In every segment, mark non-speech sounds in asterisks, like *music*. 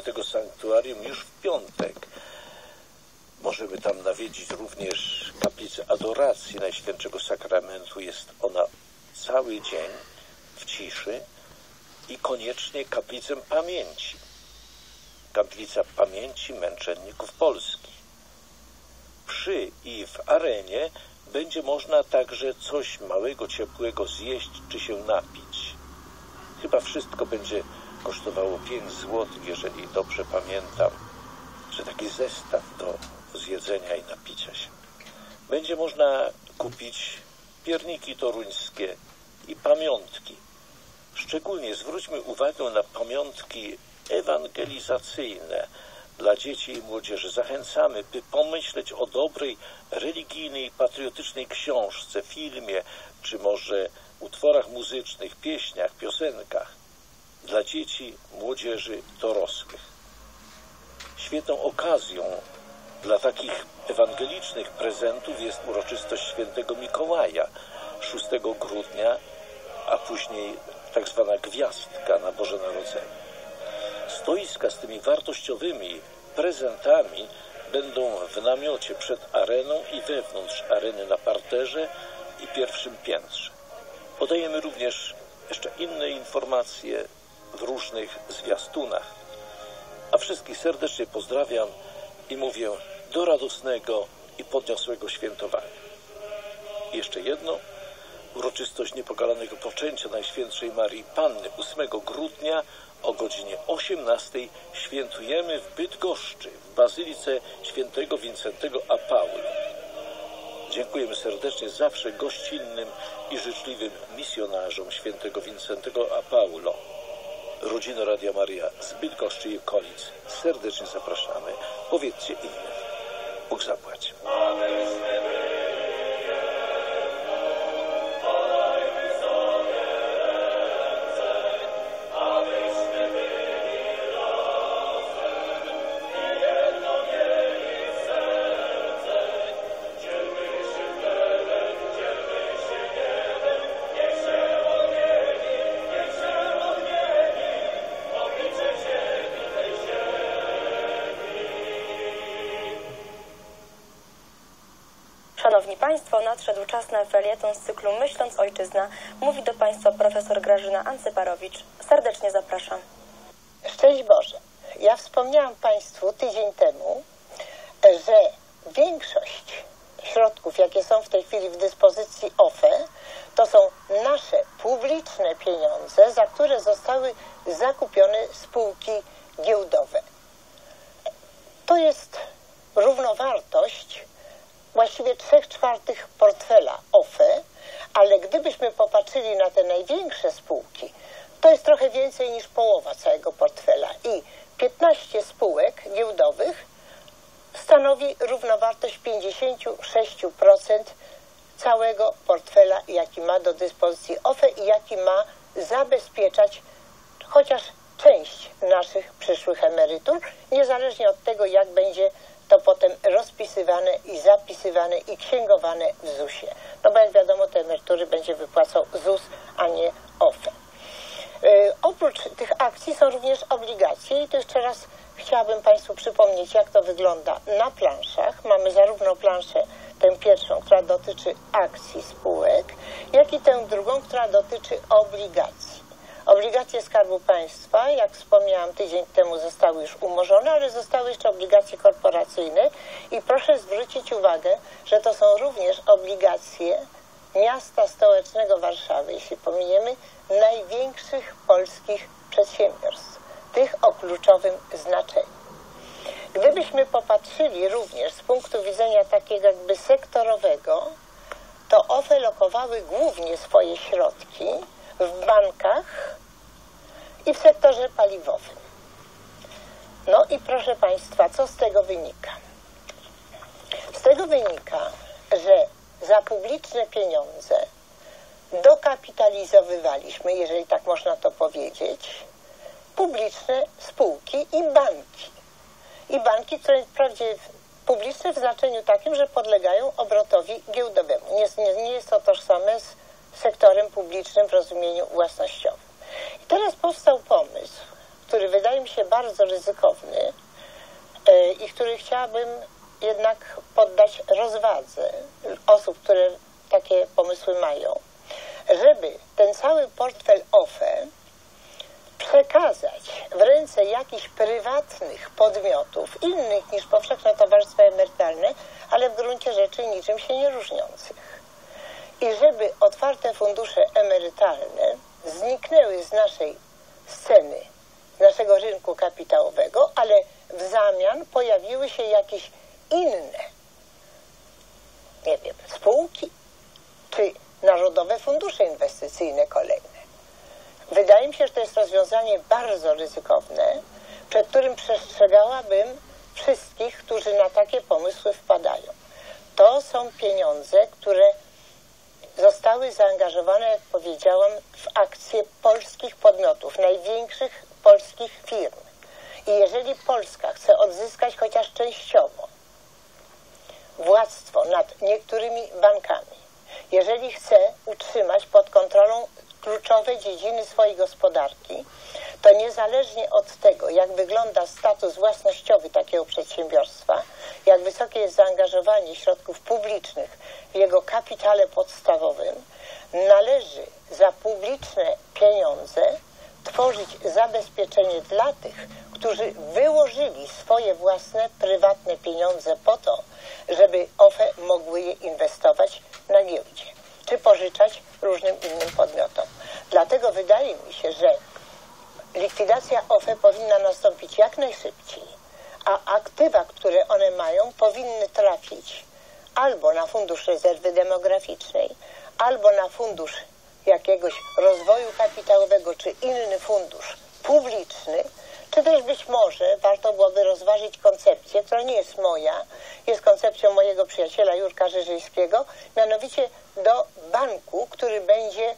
tego sanktuarium już w piątek. Możemy tam nawiedzić również kaplicę adoracji Najświętszego Sakramentu. Jest ona cały dzień w ciszy i koniecznie kaplicę pamięci. Kaplica pamięci męczenników Polski. Przy i w arenie będzie można także coś małego, ciepłego zjeść czy się napić. Chyba wszystko będzie kosztowało 5 zł, jeżeli dobrze pamiętam, że taki zestaw do zjedzenia i napicia się. Będzie można kupić pierniki toruńskie i pamiątki. Szczególnie zwróćmy uwagę na pamiątki ewangelizacyjne dla dzieci i młodzieży. Zachęcamy, by pomyśleć o dobrej, religijnej, patriotycznej książce, filmie, czy może utworach muzycznych, pieśniach, piosenkach dla dzieci, młodzieży, dorosłych. Świetną okazją dla takich ewangelicznych prezentów jest uroczystość świętego Mikołaja 6 grudnia, a później tak zwana gwiazdka na Boże Narodzenie. Stoiska z tymi wartościowymi prezentami będą w namiocie przed areną i wewnątrz areny na parterze i pierwszym piętrze. Podajemy również jeszcze inne informacje w różnych zwiastunach. A wszystkich serdecznie pozdrawiam i mówię do radosnego i podniosłego świętowania. Jeszcze jedno. Uroczystość niepokalanego poczęcia Najświętszej Marii Panny 8 grudnia o godzinie 18 świętujemy w Bydgoszczy, w Bazylice Świętego Wincentego a Pauli. Dziękujemy serdecznie zawsze gościnnym i życzliwym misjonarzom świętego Wincentego a Rodzina Radia Maria z Bydgoszczy i okolic serdecznie zapraszamy. Powiedzcie innym. Bóg zapłać. Na felieton z cyklu Myśląc Ojczyzna. Mówi do Państwa profesor Grażyna Ancyparowicz. Serdecznie zapraszam. Szczęść Boże. Ja wspomniałam Państwu tydzień temu, że większość środków, jakie są w tej chwili w dyspozycji OFE, to są nasze publiczne pieniądze, za które zostały zakupione spółki giełdowe. To jest równowartość właściwie trzech czwartych portfela OFE, ale gdybyśmy popatrzyli na te największe spółki, to jest trochę więcej niż połowa całego portfela i 15 spółek giełdowych stanowi równowartość 56% całego portfela, jaki ma do dyspozycji OFE i jaki ma zabezpieczać chociaż część naszych przyszłych emerytur, niezależnie od tego, jak będzie to potem rozpisywane i zapisywane i księgowane w ZUS-ie. No bo jak wiadomo, te emerytury będzie wypłacał ZUS, a nie OFE. Yy, oprócz tych akcji są również obligacje i to jeszcze raz chciałabym Państwu przypomnieć, jak to wygląda na planszach. Mamy zarówno planszę tę pierwszą, która dotyczy akcji spółek, jak i tę drugą, która dotyczy obligacji. Obligacje Skarbu Państwa, jak wspomniałam tydzień temu, zostały już umorzone, ale zostały jeszcze obligacje korporacyjne i proszę zwrócić uwagę, że to są również obligacje miasta stołecznego Warszawy, jeśli pominiemy największych polskich przedsiębiorstw, tych o kluczowym znaczeniu. Gdybyśmy popatrzyli również z punktu widzenia takiego jakby sektorowego, to OFE lokowały głównie swoje środki w bankach i w sektorze paliwowym. No i proszę Państwa, co z tego wynika? Z tego wynika, że za publiczne pieniądze dokapitalizowywaliśmy, jeżeli tak można to powiedzieć, publiczne spółki i banki. I banki, które wprawdzie publiczne w znaczeniu takim, że podlegają obrotowi giełdowemu. Nie, nie, nie jest to tożsame z sektorem publicznym w rozumieniu własnościowym. I teraz powstał pomysł, który wydaje mi się bardzo ryzykowny e, i który chciałabym jednak poddać rozwadze osób, które takie pomysły mają, żeby ten cały portfel OFE przekazać w ręce jakichś prywatnych podmiotów, innych niż powszechne towarzystwa emerytalne, ale w gruncie rzeczy niczym się nie różniących. I żeby otwarte fundusze emerytalne zniknęły z naszej sceny, z naszego rynku kapitałowego, ale w zamian pojawiły się jakieś inne, nie wiem, spółki czy narodowe fundusze inwestycyjne kolejne. Wydaje mi się, że to jest rozwiązanie bardzo ryzykowne, przed którym przestrzegałabym wszystkich, którzy na takie pomysły wpadają. To są pieniądze, które zostały zaangażowane, jak powiedziałam, w akcje polskich podmiotów, największych polskich firm. I jeżeli Polska chce odzyskać chociaż częściowo władztwo nad niektórymi bankami, jeżeli chce utrzymać pod kontrolą kluczowe dziedziny swojej gospodarki, to niezależnie od tego, jak wygląda status własnościowy takiego przedsiębiorstwa, jak wysokie jest zaangażowanie środków publicznych w jego kapitale podstawowym, należy za publiczne pieniądze tworzyć zabezpieczenie dla tych, którzy wyłożyli swoje własne, prywatne pieniądze po to, żeby OFE mogły je inwestować na giełdzie, czy pożyczać różnym innym podmiotom. Dlatego wydaje mi się, że likwidacja OFE powinna nastąpić jak najszybciej, a aktywa, które one mają, powinny trafić albo na Fundusz Rezerwy Demograficznej, albo na Fundusz jakiegoś rozwoju kapitałowego, czy inny fundusz publiczny, czy też być może warto byłoby rozważyć koncepcję, która nie jest moja, jest koncepcją mojego przyjaciela Jurka Żyżyńskiego, mianowicie do banku, który będzie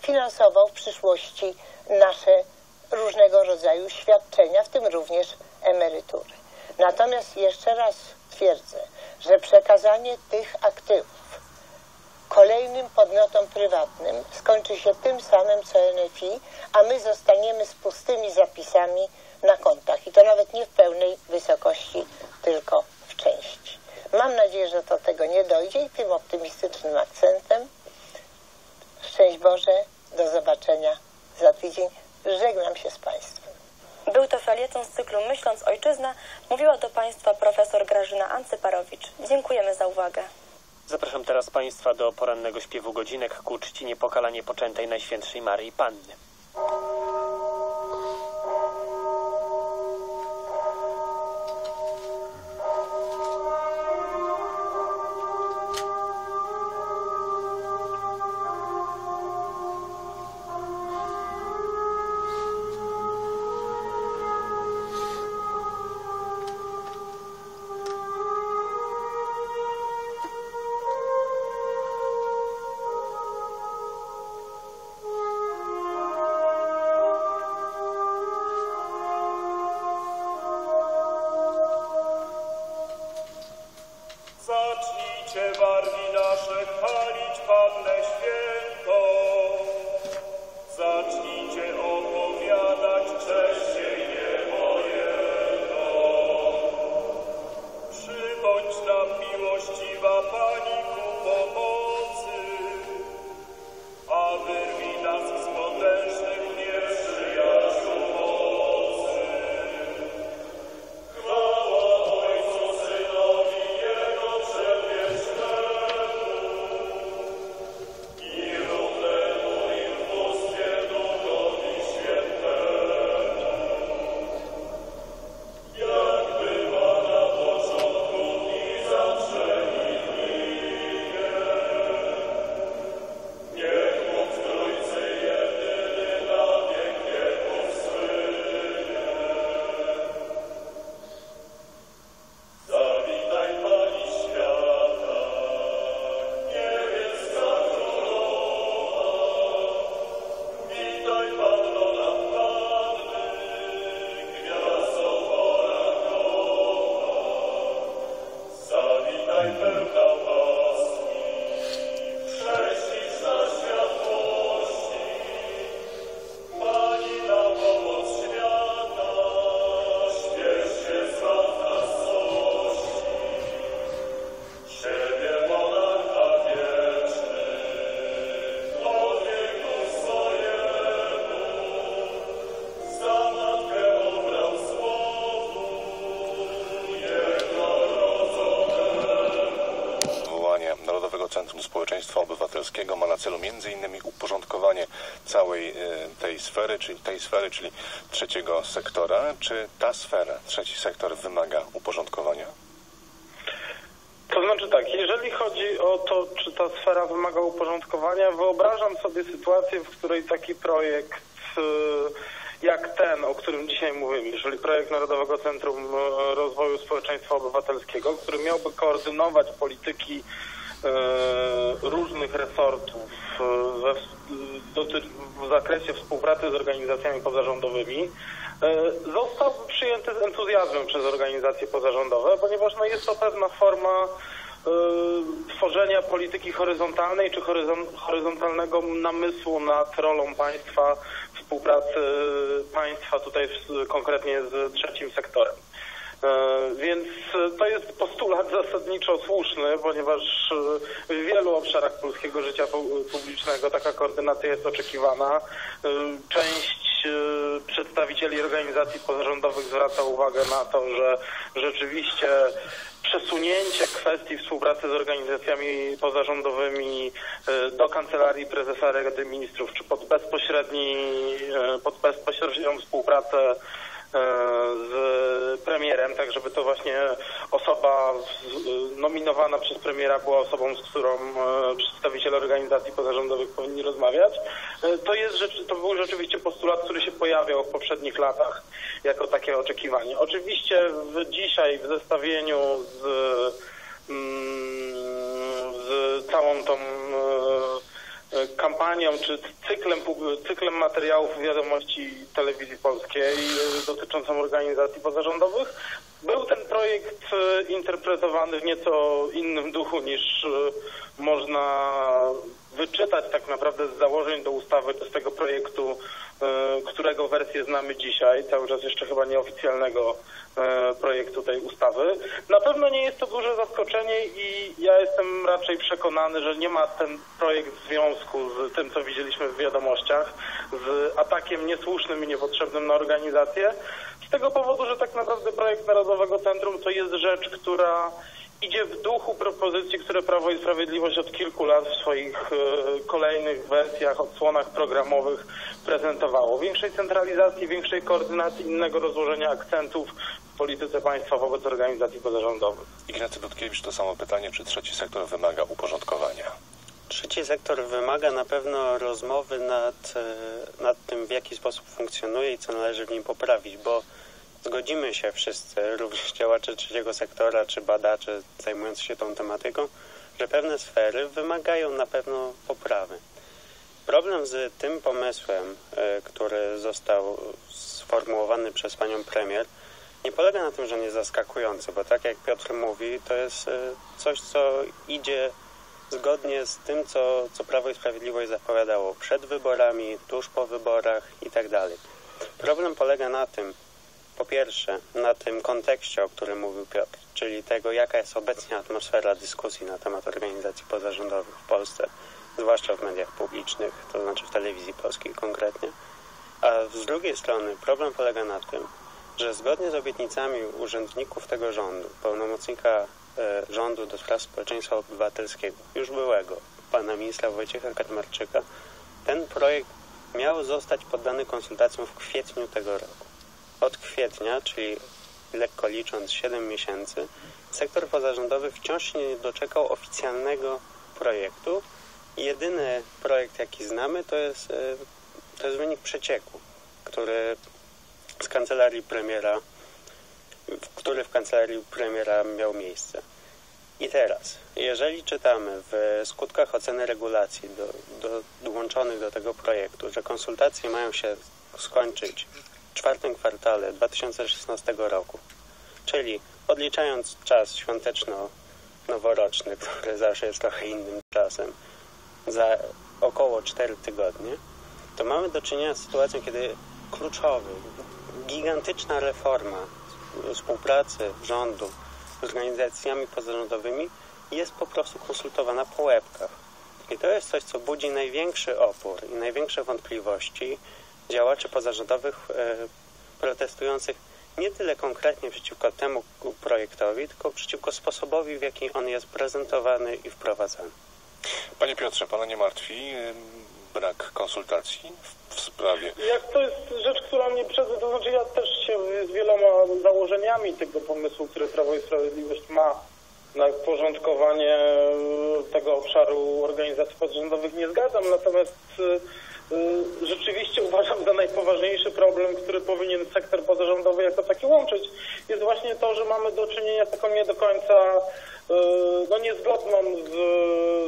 finansował w przyszłości nasze różnego rodzaju świadczenia, w tym również emerytury. Natomiast jeszcze raz twierdzę, że przekazanie tych aktywów kolejnym podmiotom prywatnym skończy się tym samym co NFI, a my zostaniemy z pustymi zapisami na kontach i to nawet nie w pełnej wysokości, tylko w części. Mam nadzieję, że do tego nie dojdzie i tym optymistycznym akcentem szczęść Boże, do zobaczenia za tydzień. Żegnam się z Państwem. Był to felieton z cyklu Myśląc Ojczyzna. Mówiła do Państwa profesor Grażyna Ancyparowicz. Dziękujemy za uwagę. Zapraszam teraz Państwa do porannego śpiewu godzinek ku czci niepokalanie poczętej Najświętszej Maryi Panny. Całej tej sfery, czyli tej sfery, czyli trzeciego sektora. Czy ta sfera, trzeci sektor wymaga uporządkowania? To znaczy tak, jeżeli chodzi o to, czy ta sfera wymaga uporządkowania, wyobrażam sobie sytuację, w której taki projekt jak ten, o którym dzisiaj mówimy, czyli projekt Narodowego Centrum Rozwoju Społeczeństwa Obywatelskiego, który miałby koordynować polityki różnych resortów w zakresie współpracy z organizacjami pozarządowymi, został przyjęty z entuzjazmem przez organizacje pozarządowe, ponieważ no, jest to pewna forma tworzenia polityki horyzontalnej czy horyzontalnego namysłu nad rolą państwa, współpracy państwa tutaj konkretnie z trzecim sektorem. Więc to jest postulat *laughs* zasadniczo słuszny, ponieważ w wielu obszarach polskiego życia publicznego taka koordynacja jest oczekiwana. Część przedstawicieli organizacji pozarządowych zwraca uwagę na to, że rzeczywiście przesunięcie kwestii współpracy z organizacjami pozarządowymi do Kancelarii Prezesa Rady Ministrów, czy pod, bezpośredni, pod bezpośrednią współpracę z premierem, tak żeby to właśnie osoba nominowana przez premiera była osobą, z którą przedstawiciele organizacji pozarządowych powinni rozmawiać. To, jest, to był rzeczywiście postulat, który się pojawiał w poprzednich latach jako takie oczekiwanie. Oczywiście w, dzisiaj w zestawieniu z, z całą tą kampanią czy cyklem, cyklem materiałów wiadomości telewizji polskiej dotyczącą organizacji pozarządowych. Był ten projekt interpretowany w nieco innym duchu niż można wyczytać tak naprawdę z założeń do ustawy, z tego projektu, którego wersję znamy dzisiaj, cały czas jeszcze chyba nieoficjalnego projektu tej ustawy. Na pewno nie jest to duże zaskoczenie i ja jestem raczej przekonany, że nie ma ten projekt związku z tym, co widzieliśmy w wiadomościach, z atakiem niesłusznym i niepotrzebnym na organizację. Z tego powodu, że tak naprawdę projekt Narodowego Centrum to jest rzecz, która idzie w duchu propozycji, które Prawo i Sprawiedliwość od kilku lat w swoich kolejnych wersjach, odsłonach programowych prezentowało. Większej centralizacji, większej koordynacji, innego rozłożenia akcentów w polityce państwa wobec organizacji pozarządowych. Ignacy Dudkiewicz, to samo pytanie, czy trzeci sektor wymaga uporządkowania? Trzeci sektor wymaga na pewno rozmowy nad, nad tym, w jaki sposób funkcjonuje i co należy w nim poprawić, bo zgodzimy się wszyscy, również działacze trzeciego sektora czy badacze zajmujący się tą tematyką, że pewne sfery wymagają na pewno poprawy. Problem z tym pomysłem, który został sformułowany przez panią premier, nie polega na tym, że jest zaskakujący, bo tak jak Piotr mówi, to jest coś, co idzie zgodnie z tym, co, co Prawo i Sprawiedliwość zapowiadało przed wyborami, tuż po wyborach itd. Problem polega na tym, po pierwsze, na tym kontekście, o którym mówił Piotr, czyli tego, jaka jest obecnie atmosfera dyskusji na temat organizacji pozarządowych w Polsce, zwłaszcza w mediach publicznych, to znaczy w telewizji polskiej konkretnie. A z drugiej strony problem polega na tym, że zgodnie z obietnicami urzędników tego rządu, pełnomocnika e, rządu do spraw społeczeństwa obywatelskiego, już byłego, pana ministra Wojciecha Karmarczyka, ten projekt miał zostać poddany konsultacjom w kwietniu tego roku. Od kwietnia, czyli lekko licząc 7 miesięcy, sektor pozarządowy wciąż nie doczekał oficjalnego projektu. Jedyny projekt, jaki znamy, to jest, to jest wynik przecieku, który z kancelarii premiera, który w kancelarii premiera miał miejsce. I teraz, jeżeli czytamy w skutkach oceny regulacji do, do, dołączonych do tego projektu, że konsultacje mają się skończyć czwartym kwartale 2016 roku, czyli odliczając czas świąteczno-noworoczny, który zawsze jest trochę innym czasem, za około 4 tygodnie, to mamy do czynienia z sytuacją, kiedy kluczowy, gigantyczna reforma współpracy rządu z organizacjami pozarządowymi jest po prostu konsultowana po łebkach. I to jest coś, co budzi największy opór i największe wątpliwości działaczy pozarządowych e, protestujących nie tyle konkretnie przeciwko temu projektowi, tylko przeciwko sposobowi, w jaki on jest prezentowany i wprowadzany. Panie Piotrze, pana nie martwi brak konsultacji w, sprawie Jak to jest rzecz, która mnie przed... To znaczy ja też się z wieloma założeniami tego pomysłu, który Prawo i Sprawiedliwość ma na porządkowanie tego obszaru organizacji pozarządowych nie zgadzam, natomiast rzeczywiście uważam za najpoważniejszy problem, który powinien sektor pozarządowy jako taki łączyć, jest właśnie to, że mamy do czynienia z taką nie do końca e, no niezgodną z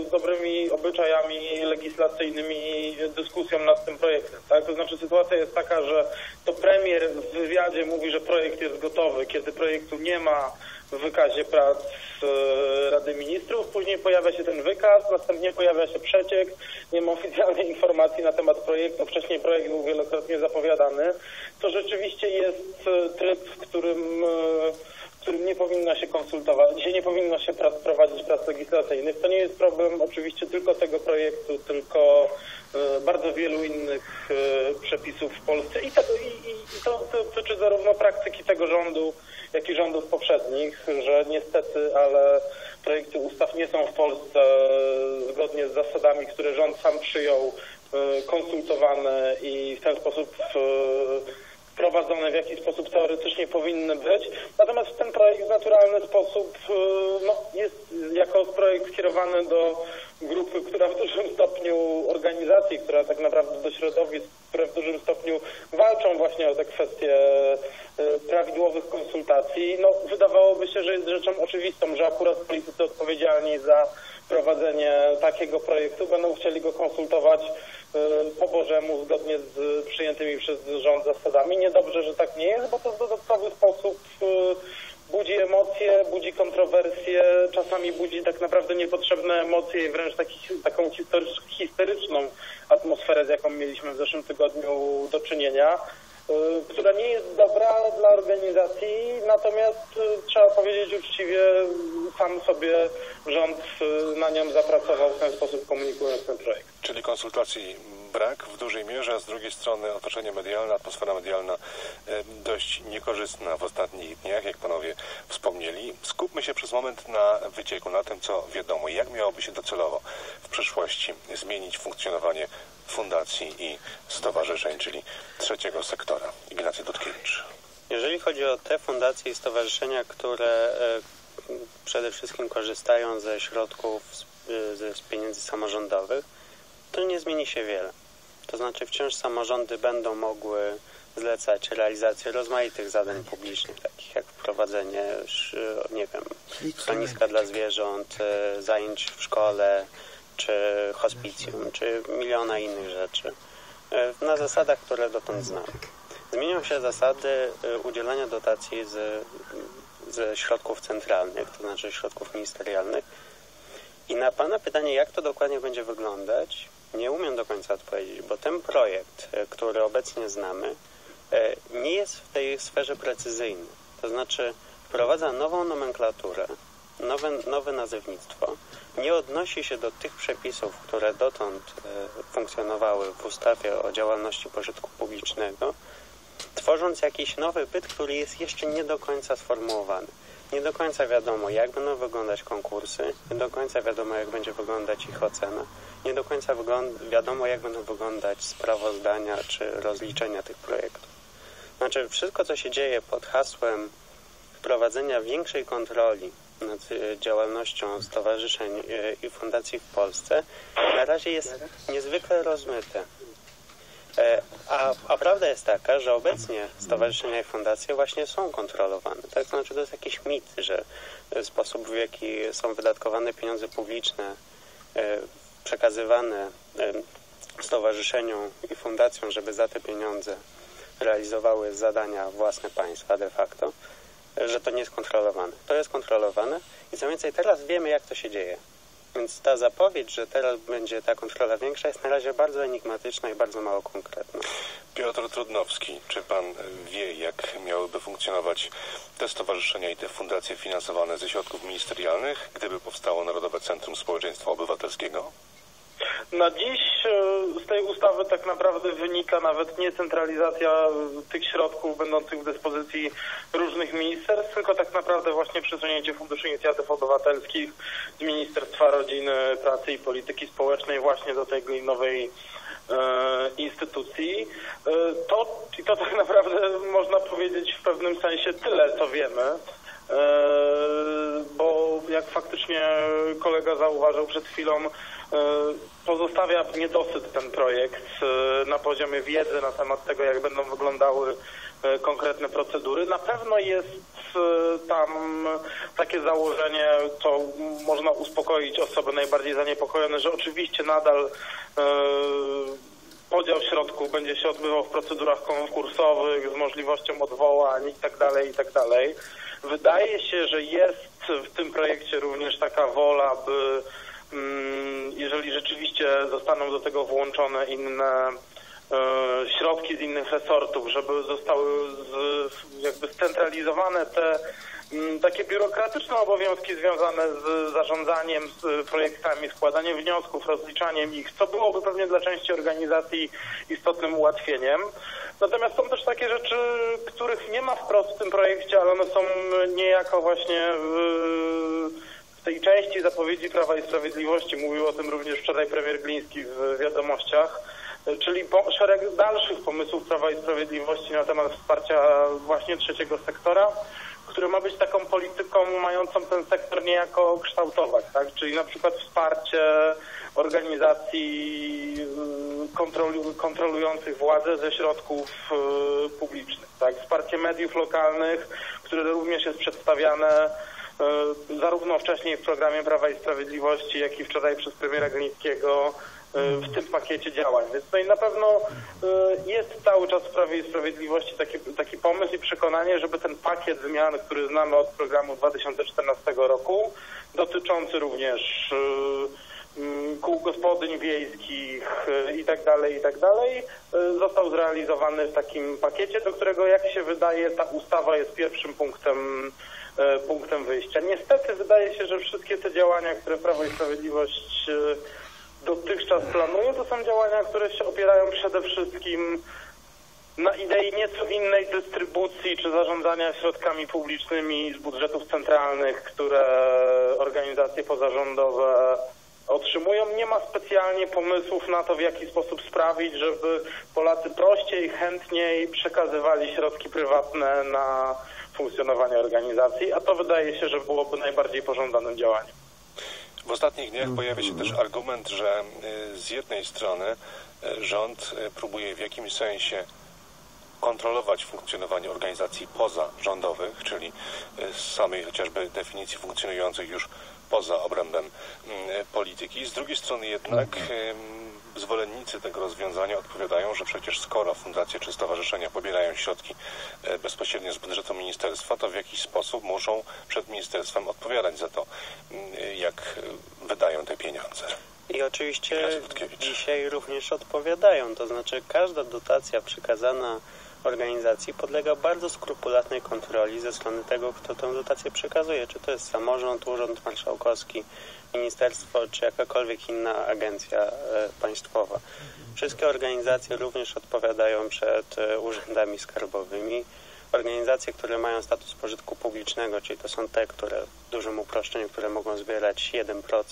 z dobrymi obyczajami legislacyjnymi dyskusją nad tym projektem. Tak? To znaczy sytuacja jest taka, że to premier w wywiadzie mówi, że projekt jest gotowy, kiedy projektu nie ma w wykazie prac e, Rady Ministrów, później pojawia się ten wykaz, następnie pojawia się przeciek, nie ma oficjalnej *laughs* informacji na temat projektu, wcześniej projekt był wielokrotnie zapowiadany. To rzeczywiście jest e, tryb, w którym e, w którym nie powinno się konsultować, gdzie nie powinno się prac, prowadzić prac legislacyjnych. To nie jest problem oczywiście tylko tego projektu, tylko bardzo wielu innych przepisów w Polsce i, tego, i, i to to dotyczy zarówno praktyki tego rządu, jak i rządów poprzednich, że niestety, ale projekty ustaw nie są w Polsce e, zgodnie z zasadami, które rząd sam przyjął, e, konsultowane i w ten sposób e, prowadzone w jaki sposób teoretycznie powinny być. Natomiast ten projekt w naturalny sposób e, no, jest jako projekt skierowany do grupy, która w dużym stopniu organizacji, która tak naprawdę do środowisk, które w dużym stopniu walczą właśnie o te kwestie e, prawidłowych konsultacji. No, wydawałoby się, że jest rzeczą oczywistą, że akurat politycy odpowiedzialni za prowadzenie takiego projektu będą chcieli go konsultować po Bożemu zgodnie z przyjętymi przez rząd zasadami. Niedobrze, że tak nie jest, bo to w dodatkowy sposób e, budzi emocje, budzi kontrowersje, czasami budzi tak naprawdę niepotrzebne emocje i wręcz taki, taką historycz, historyczną atmosferę, z jaką mieliśmy w zeszłym tygodniu do czynienia, y, która nie jest dobra dla organizacji, natomiast y, trzeba powiedzieć uczciwie, sam sobie rząd y, na nią zapracował w ten sposób komunikując ten projekt. Czyli konsultacji brak w dużej mierze, a z drugiej strony otoczenie medialne, atmosfera medialna dość niekorzystna w ostatnich dniach, jak panowie wspomnieli. Skupmy się przez moment na wycieku, na tym, co wiadomo. Jak miałoby się docelowo w przyszłości zmienić funkcjonowanie fundacji i stowarzyszeń, czyli trzeciego sektora. Ignacy Dudkiewicz. Jeżeli chodzi o te fundacje i stowarzyszenia, które e, przede wszystkim korzystają ze środków z, e, ze, z pieniędzy samorządowych, to nie zmieni się wiele. To znaczy wciąż samorządy będą mogły zlecać realizację rozmaitych zadań publicznych, takich jak wprowadzenie, sz- nie wiem, schroniska dla zwierząt, e, zajęć w szkole, czy hospicjum, czy miliona innych rzeczy, e, na zasadach, które dotąd znamy. Zmienią się zasady e, udzielania dotacji z, ze środków centralnych, to znaczy środków ministerialnych. I na Pana pytanie, jak to dokładnie będzie wyglądać, nie umiem do końca odpowiedzieć, bo ten projekt, e, który obecnie znamy, nie jest w tej sferze precyzyjny. To znaczy wprowadza nową nomenklaturę, nowe, nowe nazewnictwo, nie odnosi się do tych przepisów, które dotąd e, funkcjonowały w ustawie o działalności pożytku publicznego, tworząc jakiś nowy byt, który jest jeszcze nie do końca sformułowany. Nie do końca wiadomo, jak będą wyglądać konkursy, nie do końca wiadomo, jak będzie wyglądać ich ocena, nie do końca wiadomo, jak będą wyglądać sprawozdania czy rozliczenia tych projektów. Znaczy, wszystko, co się dzieje pod hasłem wprowadzenia większej kontroli nad e, działalnością stowarzyszeń e, i fundacji w Polsce, na razie jest niezwykle rozmyte. E, A, a prawda jest taka, że obecnie stowarzyszenia i fundacje właśnie są kontrolowane. Tak? Znaczy to jest jakiś mit, że sposób w jaki są wydatkowane pieniądze publiczne, przekazywane stowarzyszeniom i fundacjom, żeby za te pieniądze realizowały zadania własne państwa de facto, że to nie jest kontrolowane. To jest kontrolowane i co więcej, teraz wiemy, jak to się dzieje. Więc ta zapowiedź, że teraz będzie ta kontrola większa, jest na razie bardzo enigmatyczna i bardzo mało konkretna. Piotr Trudnowski, czy pan wie, jak miałyby funkcjonować te stowarzyszenia i te fundacje finansowane ze środków ministerialnych, gdyby powstało Narodowe Centrum Społeczeństwa Obywatelskiego? Na dziś e, z tej ustawy tak naprawdę wynika nawet nie centralizacja e, tych środków będących w dyspozycji różnych ministerstw, tylko tak naprawdę właśnie przesunięcie Funduszu Inicjatyw Obywatelskich z Ministerstwa Rodziny, Pracy i Polityki Społecznej właśnie do tej nowej e, instytucji. To, I to tak naprawdę można powiedzieć w pewnym sensie tyle, co wiemy. Bo jak faktycznie kolega zauważył przed chwilą, pozostawia niedosyt ten projekt e, na poziomie wiedzy na temat tego, jak będą wyglądały konkretne procedury. Na pewno jest tam takie założenie, co można uspokoić osoby najbardziej zaniepokojone, że oczywiście nadal podział środków będzie się odbywał w procedurach konkursowych z możliwością odwołań i tak dalej, i tak. Wydaje się, że jest w tym projekcie również taka wola, by jeżeli rzeczywiście zostaną do tego włączone inne e, środki z innych resortów, żeby zostały jakby scentralizowane te mm, takie biurokratyczne obowiązki związane z zarządzaniem z projektami, składaniem wniosków, rozliczaniem ich, co byłoby pewnie dla części organizacji istotnym ułatwieniem. Natomiast są też takie rzeczy, których nie ma wprost w tym projekcie, ale one są niejako właśnie w, w tej części zapowiedzi Prawa i Sprawiedliwości. Mówił o tym również wczoraj premier Gliński w wiadomościach czyli szereg dalszych pomysłów Prawa i Sprawiedliwości na temat wsparcia właśnie trzeciego sektora, który ma być taką polityką mającą ten sektor niejako kształtować, tak? czyli na przykład wsparcie organizacji y, kontrolujących władzę ze środków y, publicznych, tak? wsparcie mediów lokalnych, które również jest przedstawiane zarówno wcześniej w programie Prawa i Sprawiedliwości, jak i wczoraj przez premiera Glińskiego w tym pakiecie działań. Więc tutaj na pewno jest cały czas w Prawie i Sprawiedliwości taki, taki pomysł i przekonanie, żeby ten pakiet zmian, który znamy od programu 2014 roku, dotyczący również kół gospodyń wiejskich y, i tak dalej, i tak dalej, y, został zrealizowany w takim pakiecie, do którego, jak się wydaje, ta ustawa jest pierwszym punktem, y, punktem wyjścia. Niestety wydaje się, że wszystkie te działania, które Prawo i Sprawiedliwość dotychczas planuje, to są działania, które się opierają przede wszystkim na idei nieco innej dystrybucji czy zarządzania środkami publicznymi z budżetów centralnych, które organizacje pozarządowe otrzymują. Nie ma specjalnie pomysłów na to, w jaki sposób sprawić, żeby Polacy prościej, chętniej przekazywali środki prywatne na funkcjonowanie organizacji, a to wydaje się, że byłoby najbardziej pożądanym działaniem. W ostatnich dniach pojawia się też argument, że y, z jednej strony y, rząd y, próbuje w jakimś sensie kontrolować funkcjonowanie organizacji pozarządowych, czyli z samej chociażby definicji funkcjonujących już poza obrębem mm, polityki. Z drugiej strony jednak zwolennicy tego rozwiązania odpowiadają, że przecież skoro fundacje czy stowarzyszenia pobierają środki e, bezpośrednio z budżetu ministerstwa, to w jakiś sposób muszą przed ministerstwem odpowiadać za to, mm, jak wydają te pieniądze. I oczywiście dzisiaj również odpowiadają, to znaczy każda dotacja przekazana organizacji podlega bardzo skrupulatnej kontroli ze strony tego, kto tę dotację przekazuje. Czy to jest samorząd, urząd marszałkowski, ministerstwo, czy jakakolwiek inna agencja e, państwowa. Wszystkie organizacje również odpowiadają przed e, urzędami skarbowymi. Organizacje, które mają status pożytku publicznego, czyli to są te, które w dużym uproszczeniu, które mogą zbierać 1%,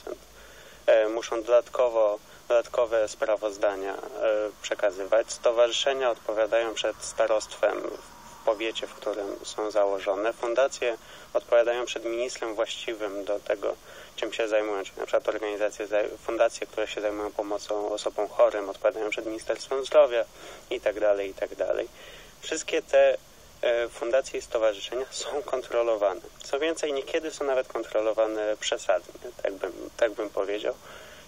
e, muszą dodatkowo dodatkowe sprawozdania e, przekazywać. Stowarzyszenia odpowiadają przed starostwem w powiecie, w którym są założone. Fundacje odpowiadają przed ministrem właściwym do tego, czym się zajmują, czyli na przykład organizacje, fundacje, które się zajmują pomocą osobom chorym, odpowiadają przed Ministerstwem Zdrowia i tak dalej, i tak. Wszystkie te e, fundacje i stowarzyszenia są kontrolowane. Co więcej, niekiedy są nawet kontrolowane przesadnie, tak bym, tak bym powiedział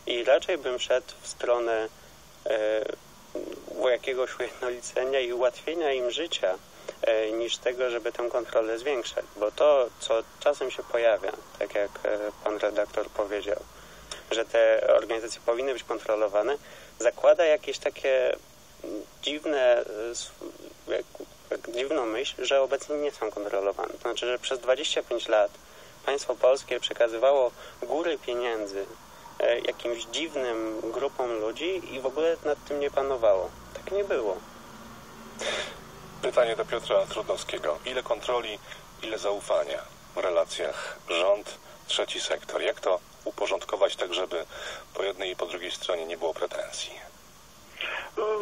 i raczej bym szedł w stronę e, jakiegoś ujednolicenia i ułatwienia im życia, e, niż tego, żeby tę kontrolę zwiększać. Bo to, co czasem się pojawia, tak jak e, pan redaktor powiedział, że te organizacje powinny być kontrolowane, zakłada jakieś takie dziwne, jak, jak dziwną myśl, że obecnie nie są kontrolowane. To znaczy, że przez 25 lat państwo polskie przekazywało góry pieniędzy e, jakimś dziwnym grupom ludzi i w ogóle nad tym nie panowało. Tak nie było. Pytanie do Piotra Trudnowskiego. Ile kontroli, ile zaufania w relacjach rząd, trzeci sektor? Jak to uporządkować tak, żeby po jednej i po drugiej stronie nie było pretensji?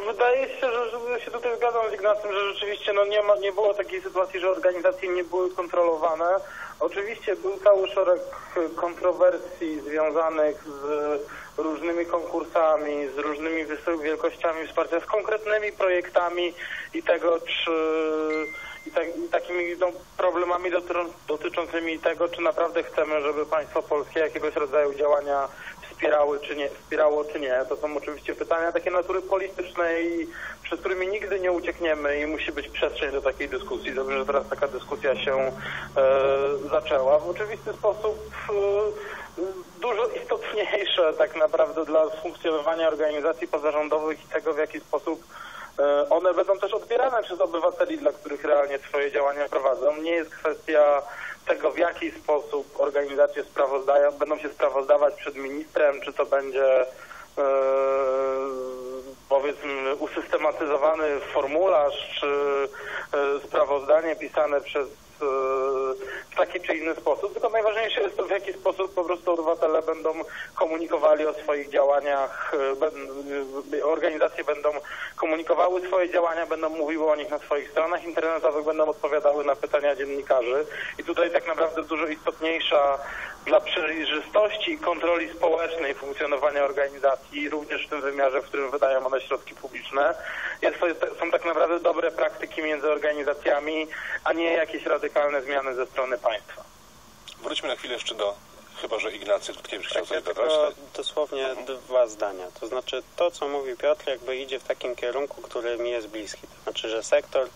Wydaje się, że, że się tutaj zgadzam z Ignacym, że rzeczywiście no nie, ma, nie było takiej sytuacji, że organizacje nie były kontrolowane. Oczywiście był cały szereg kontrowersji związanych z różnymi konkursami, z różnymi wielkościami wsparcia, z konkretnymi projektami i tego, czy i, tak, i takimi no, problemami dotyczącymi tego, czy naprawdę chcemy, żeby państwo polskie jakiegoś rodzaju działania wspierały czy nie, wspierało czy nie. To są oczywiście pytania takie natury politycznej, przed którymi nigdy nie uciekniemy i musi być przestrzeń do takiej dyskusji. Dobrze, że teraz taka dyskusja się e, zaczęła. W oczywisty sposób e, dużo istotniejsze tak naprawdę dla funkcjonowania organizacji pozarządowych i tego, w jaki sposób e, one będą też odbierane przez obywateli, dla których realnie swoje działania prowadzą. Nie jest kwestia tego, w jaki sposób organizacje sprawozdają, będą się sprawozdawać przed ministrem, czy to będzie e, powiedzmy usystematyzowany formularz, czy e, sprawozdanie pisane przez w taki czy inny sposób, tylko najważniejsze jest to, w jaki sposób po prostu obywatele będą komunikowali o swoich działaniach, e, organizacje będą komunikowały swoje działania, będą mówiły o nich na swoich stronach internetowych, będą odpowiadały na pytania dziennikarzy. I tutaj tak naprawdę dużo istotniejsza dla przejrzystości i kontroli społecznej funkcjonowania organizacji, również w tym wymiarze, w którym wydają one środki publiczne, jest to, są tak naprawdę dobre praktyki między organizacjami, a nie jakieś radykalne zmiany ze strony państwa. Wróćmy na chwilę jeszcze do Chyba, że Ignacy Rutkiewicz chciał coś dodać. Tak? Dosłownie mhm. dwa zdania. To znaczy to, co mówi Piotr, jakby idzie w takim kierunku, który mi jest bliski. To znaczy, że sektor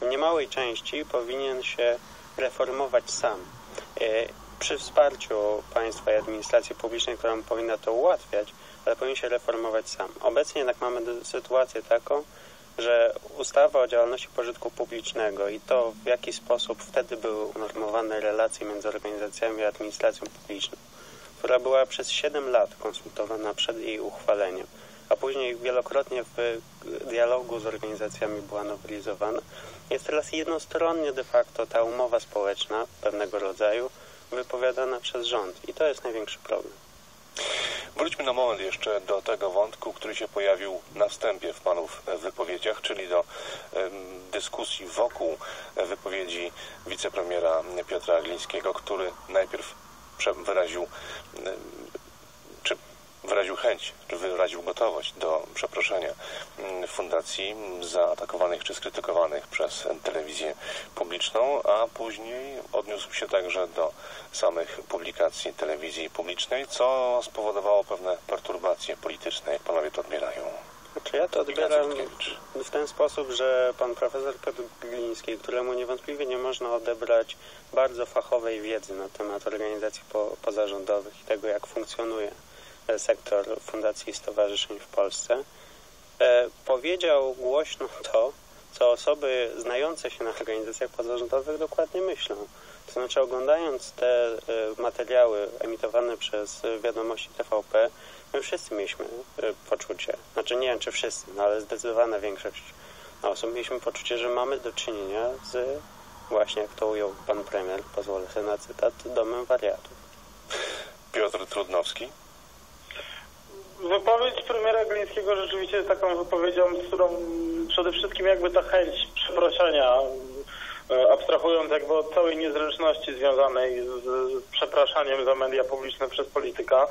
w niemałej części powinien się reformować sam. Przy wsparciu państwa i administracji publicznej, która powinna to ułatwiać, ale powinien się reformować sam. Obecnie jednak mamy sytuację taką, że ustawa o działalności pożytku publicznego i to, w jaki sposób wtedy były unormowane relacje między organizacjami i administracją publiczną, która była przez 7 lat konsultowana przed jej uchwaleniem, a później wielokrotnie w dialogu z organizacjami była nowelizowana, jest teraz jednostronnie de facto ta umowa społeczna pewnego rodzaju wypowiadana przez rząd i to jest największy problem. Wróćmy na moment jeszcze do tego wątku, który się pojawił na wstępie w Panów wypowiedziach, czyli do dyskusji wokół wypowiedzi wicepremiera Piotra Glińskiego, który najpierw wyraził wyraził chęć, czy wyraził gotowość do przeproszenia mm, fundacji zaatakowanych czy skrytykowanych przez telewizję publiczną, a później odniósł się także do samych publikacji telewizji publicznej, co spowodowało pewne perturbacje polityczne, jak panowie to odbierają. Znaczy ja to odbieram w ten sposób, że pan profesor Piotr Gliński, któremu niewątpliwie nie można odebrać bardzo fachowej wiedzy na temat organizacji po, pozarządowych i tego, jak funkcjonuje sektor fundacji i stowarzyszeń w Polsce, e, powiedział głośno to, co osoby znające się na organizacjach pozarządowych dokładnie myślą. To znaczy oglądając te e, materiały emitowane przez wiadomości TVP, my wszyscy mieliśmy e, poczucie, znaczy nie wiem czy wszyscy, no ale zdecydowana większość osób mieliśmy poczucie, że mamy do czynienia z właśnie, jak to ujął pan premier, pozwolę sobie na cytat, domem wariatów. Piotr Trudnowski. Wypowiedź premiera Glińskiego rzeczywiście jest taką wypowiedzią, z którą przede wszystkim jakby ta chęć przeproszenia, abstrahując jakby od całej niezręczności związanej z przepraszaniem za media publiczne przez polityka,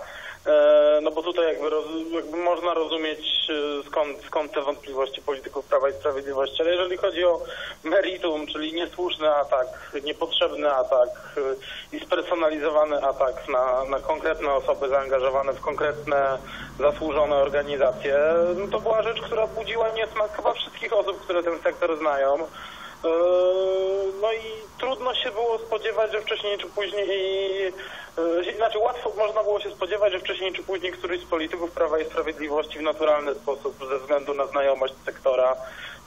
e, no bo tutaj jakby, roz, jakby można rozumieć e, skąd, skąd te wątpliwości polityków Prawa i Sprawiedliwości, ale jeżeli chodzi o meritum, czyli niesłuszny atak, niepotrzebny atak i spersonalizowany atak na, na konkretne osoby zaangażowane w konkretne zasłużone organizacje, no to była rzecz, która budziła niesmak chyba wszystkich osób, które ten sektor znają. E, no i trudno się było spodziewać, że wcześniej czy później, e, znaczy łatwo można było się spodziewać, że wcześniej czy później któryś z polityków Prawa i Sprawiedliwości w naturalny sposób ze względu na znajomość sektora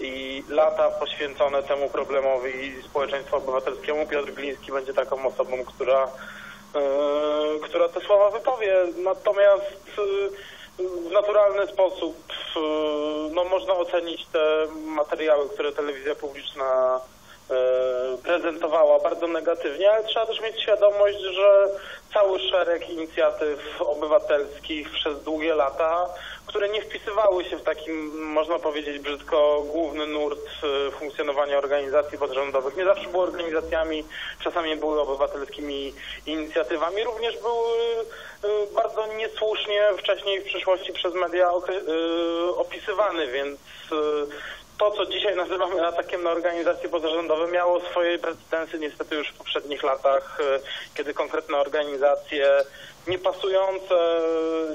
i lata poświęcone temu problemowi społeczeństwu obywatelskiemu Piotr Gliński będzie taką osobą, która która te słowa wypowie. Natomiast w naturalny sposób no, można ocenić te materiały, które telewizja publiczna prezentowała bardzo negatywnie, ale trzeba też mieć świadomość, że cały szereg inicjatyw obywatelskich przez długie lata które nie wpisywały się w taki, można powiedzieć brzydko, główny nurt e, funkcjonowania organizacji pozarządowych. Nie zawsze były organizacjami, czasami były obywatelskimi inicjatywami, również były e, bardzo niesłusznie wcześniej w przyszłości przez media e, opisywane, więc to, co dzisiaj nazywamy atakiem na organizacje pozarządowe, miało swoje precedensy niestety już w poprzednich latach, kiedy konkretne organizacje niepasujące,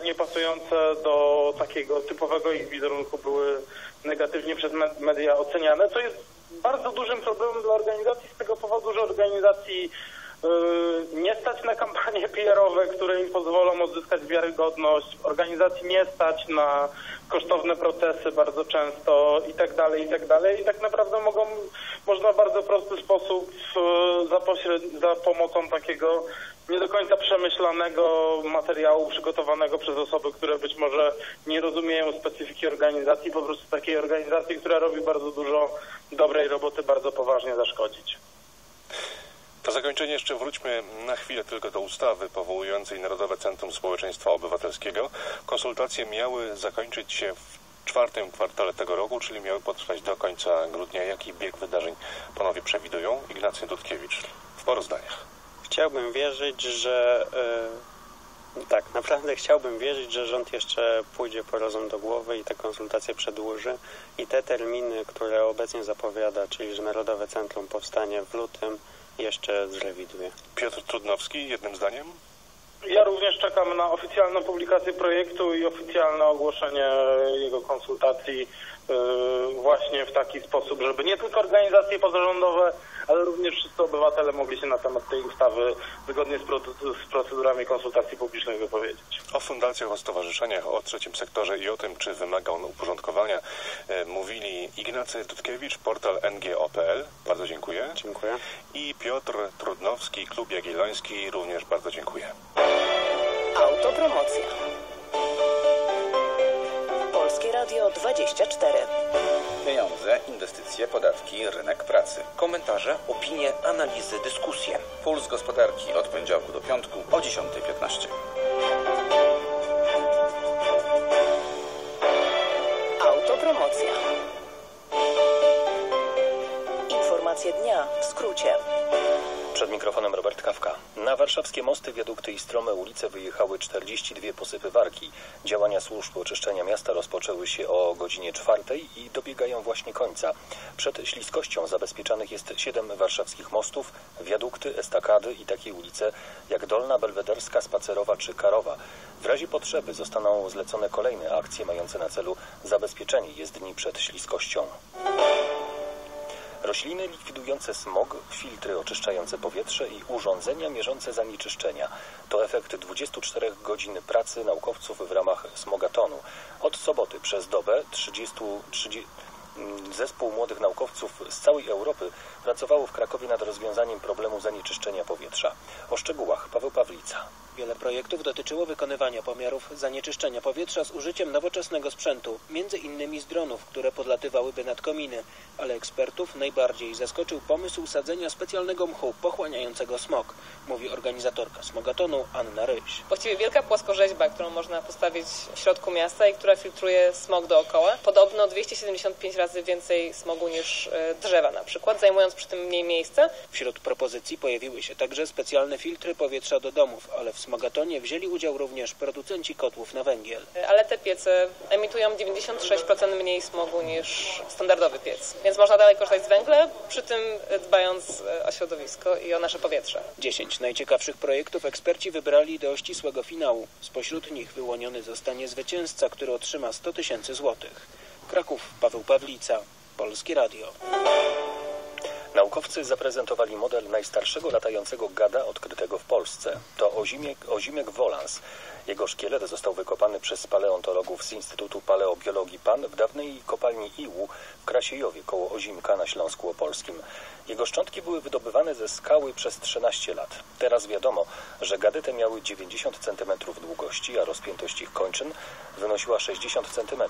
niepasujące do takiego typowego ich wizerunku były negatywnie przez media oceniane, co jest bardzo dużym problemem dla organizacji z tego powodu, że organizacji yy, nie stać na kampanie *laughs* PR-owe, które im pozwolą odzyskać wiarygodność, organizacji nie stać na kosztowne procesy bardzo często i tak dalej, i tak dalej. I tak naprawdę mogą, można w bardzo prosty sposób yy, za, za pomocą takiego nie do końca przemyślanego materiału przygotowanego przez osoby, które być może nie rozumieją specyfiki organizacji, po prostu takiej organizacji, która robi bardzo dużo dobrej roboty, bardzo poważnie zaszkodzić. Po zakończenie jeszcze wróćmy na chwilę tylko do ustawy powołującej Narodowe Centrum Społeczeństwa Obywatelskiego. Konsultacje miały zakończyć się w czwartym kwartale tego roku, czyli miały potrwać do końca grudnia. Jaki bieg wydarzeń panowie przewidują? Ignacy Dudkiewicz w porozdaniach. Chciałbym wierzyć, że yy, tak, naprawdę chciałbym wierzyć, że rząd jeszcze pójdzie po rozum do głowy i te konsultacje przedłuży i te terminy, które obecnie zapowiada, czyli że Narodowe Centrum powstanie w lutym, jeszcze zrewiduje. Piotr Trudnowski, jednym zdaniem? Ja również czekam na oficjalną publikację projektu i oficjalne ogłoszenie jego konsultacji yy, właśnie w taki sposób, żeby nie tylko organizacje pozarządowe, ale również wszyscy obywatele mogli się na temat tej ustawy zgodnie z, z procedurami konsultacji publicznych wypowiedzieć. O fundacjach, o stowarzyszeniach, o trzecim sektorze i o tym, czy wymaga on uporządkowania, e, mówili Ignacy Tutkiewicz, portal ngo.pl. Bardzo dziękuję. Dziękuję. I Piotr Trudnowski, Klub Jagielloński. Również bardzo dziękuję. Autopromocja. Radio 24. Pieniądze, inwestycje, podatki, rynek pracy. Komentarze, opinie, analizy, dyskusje. Puls gospodarki od poniedziałku do piątku o 10.15. Autopromocja. Informacje dnia w skrócie. Przed mikrofonem Robert Kawka. Na warszawskie mosty, wiadukty i strome ulice wyjechały 42 posypywarki. Działania służb oczyszczenia miasta rozpoczęły się o godzinie czwartej i dobiegają właśnie końca. Przed śliskością zabezpieczanych jest 7 warszawskich mostów, wiadukty, estakady i takie ulice jak Dolna, Belwederska, Spacerowa czy Karowa. W razie potrzeby zostaną zlecone kolejne akcje mające na celu zabezpieczenie jezdni przed śliskością. Rośliny likwidujące smog, filtry oczyszczające powietrze i urządzenia mierzące zanieczyszczenia. To efekt 24 godzin pracy naukowców w ramach smogatonu. Od soboty przez dobę 30, 30 Zespół młodych naukowców z całej Europy pracowało w Krakowie nad rozwiązaniem problemu zanieczyszczenia powietrza. O szczegółach Paweł Pawlica. Wiele projektów dotyczyło wykonywania pomiarów zanieczyszczenia powietrza z użyciem nowoczesnego sprzętu, między innymi z dronów, które podlatywałyby nad kominy, ale ekspertów najbardziej zaskoczył pomysł usadzenia specjalnego mchu pochłaniającego smog, mówi organizatorka smogatonu Anna Ryś. Właściwie wielka płaskorzeźba, którą można postawić w środku miasta i która filtruje smog dookoła. Podobno 275 razy więcej smogu niż e, drzewa na przykład, zajmując przy tym mniej miejsca. Wśród propozycji pojawiły się także specjalne filtry powietrza do domów, ale w smogatonie wzięli udział również producenci kotłów na węgiel. Ale te piece emitują 96% mniej smogu niż standardowy piec, więc można dalej korzystać z węgla, przy tym dbając e, o środowisko i o nasze powietrze. 10 najciekawszych projektów eksperci wybrali do ścisłego finału. Spośród nich wyłoniony zostanie zwycięzca, który otrzyma 100 tysięcy złotych. Kraków, Paweł Pawlica, Polskie Radio. Naukowcy zaprezentowali model najstarszego latającego gada odkrytego w Polsce. To Ozimiek, Ozimiek Wolans. Jego szkielet został wykopany przez paleontologów z Instytutu Paleobiologii PAN w dawnej kopalni Iłu w Krasiejowie koło Ozimka na Śląsku Opolskim. Jego szczątki były wydobywane ze skały przez 13 lat. Teraz wiadomo, że gadyty miały 90 cm długości, a rozpiętość ich kończyn wynosiła 60 cm.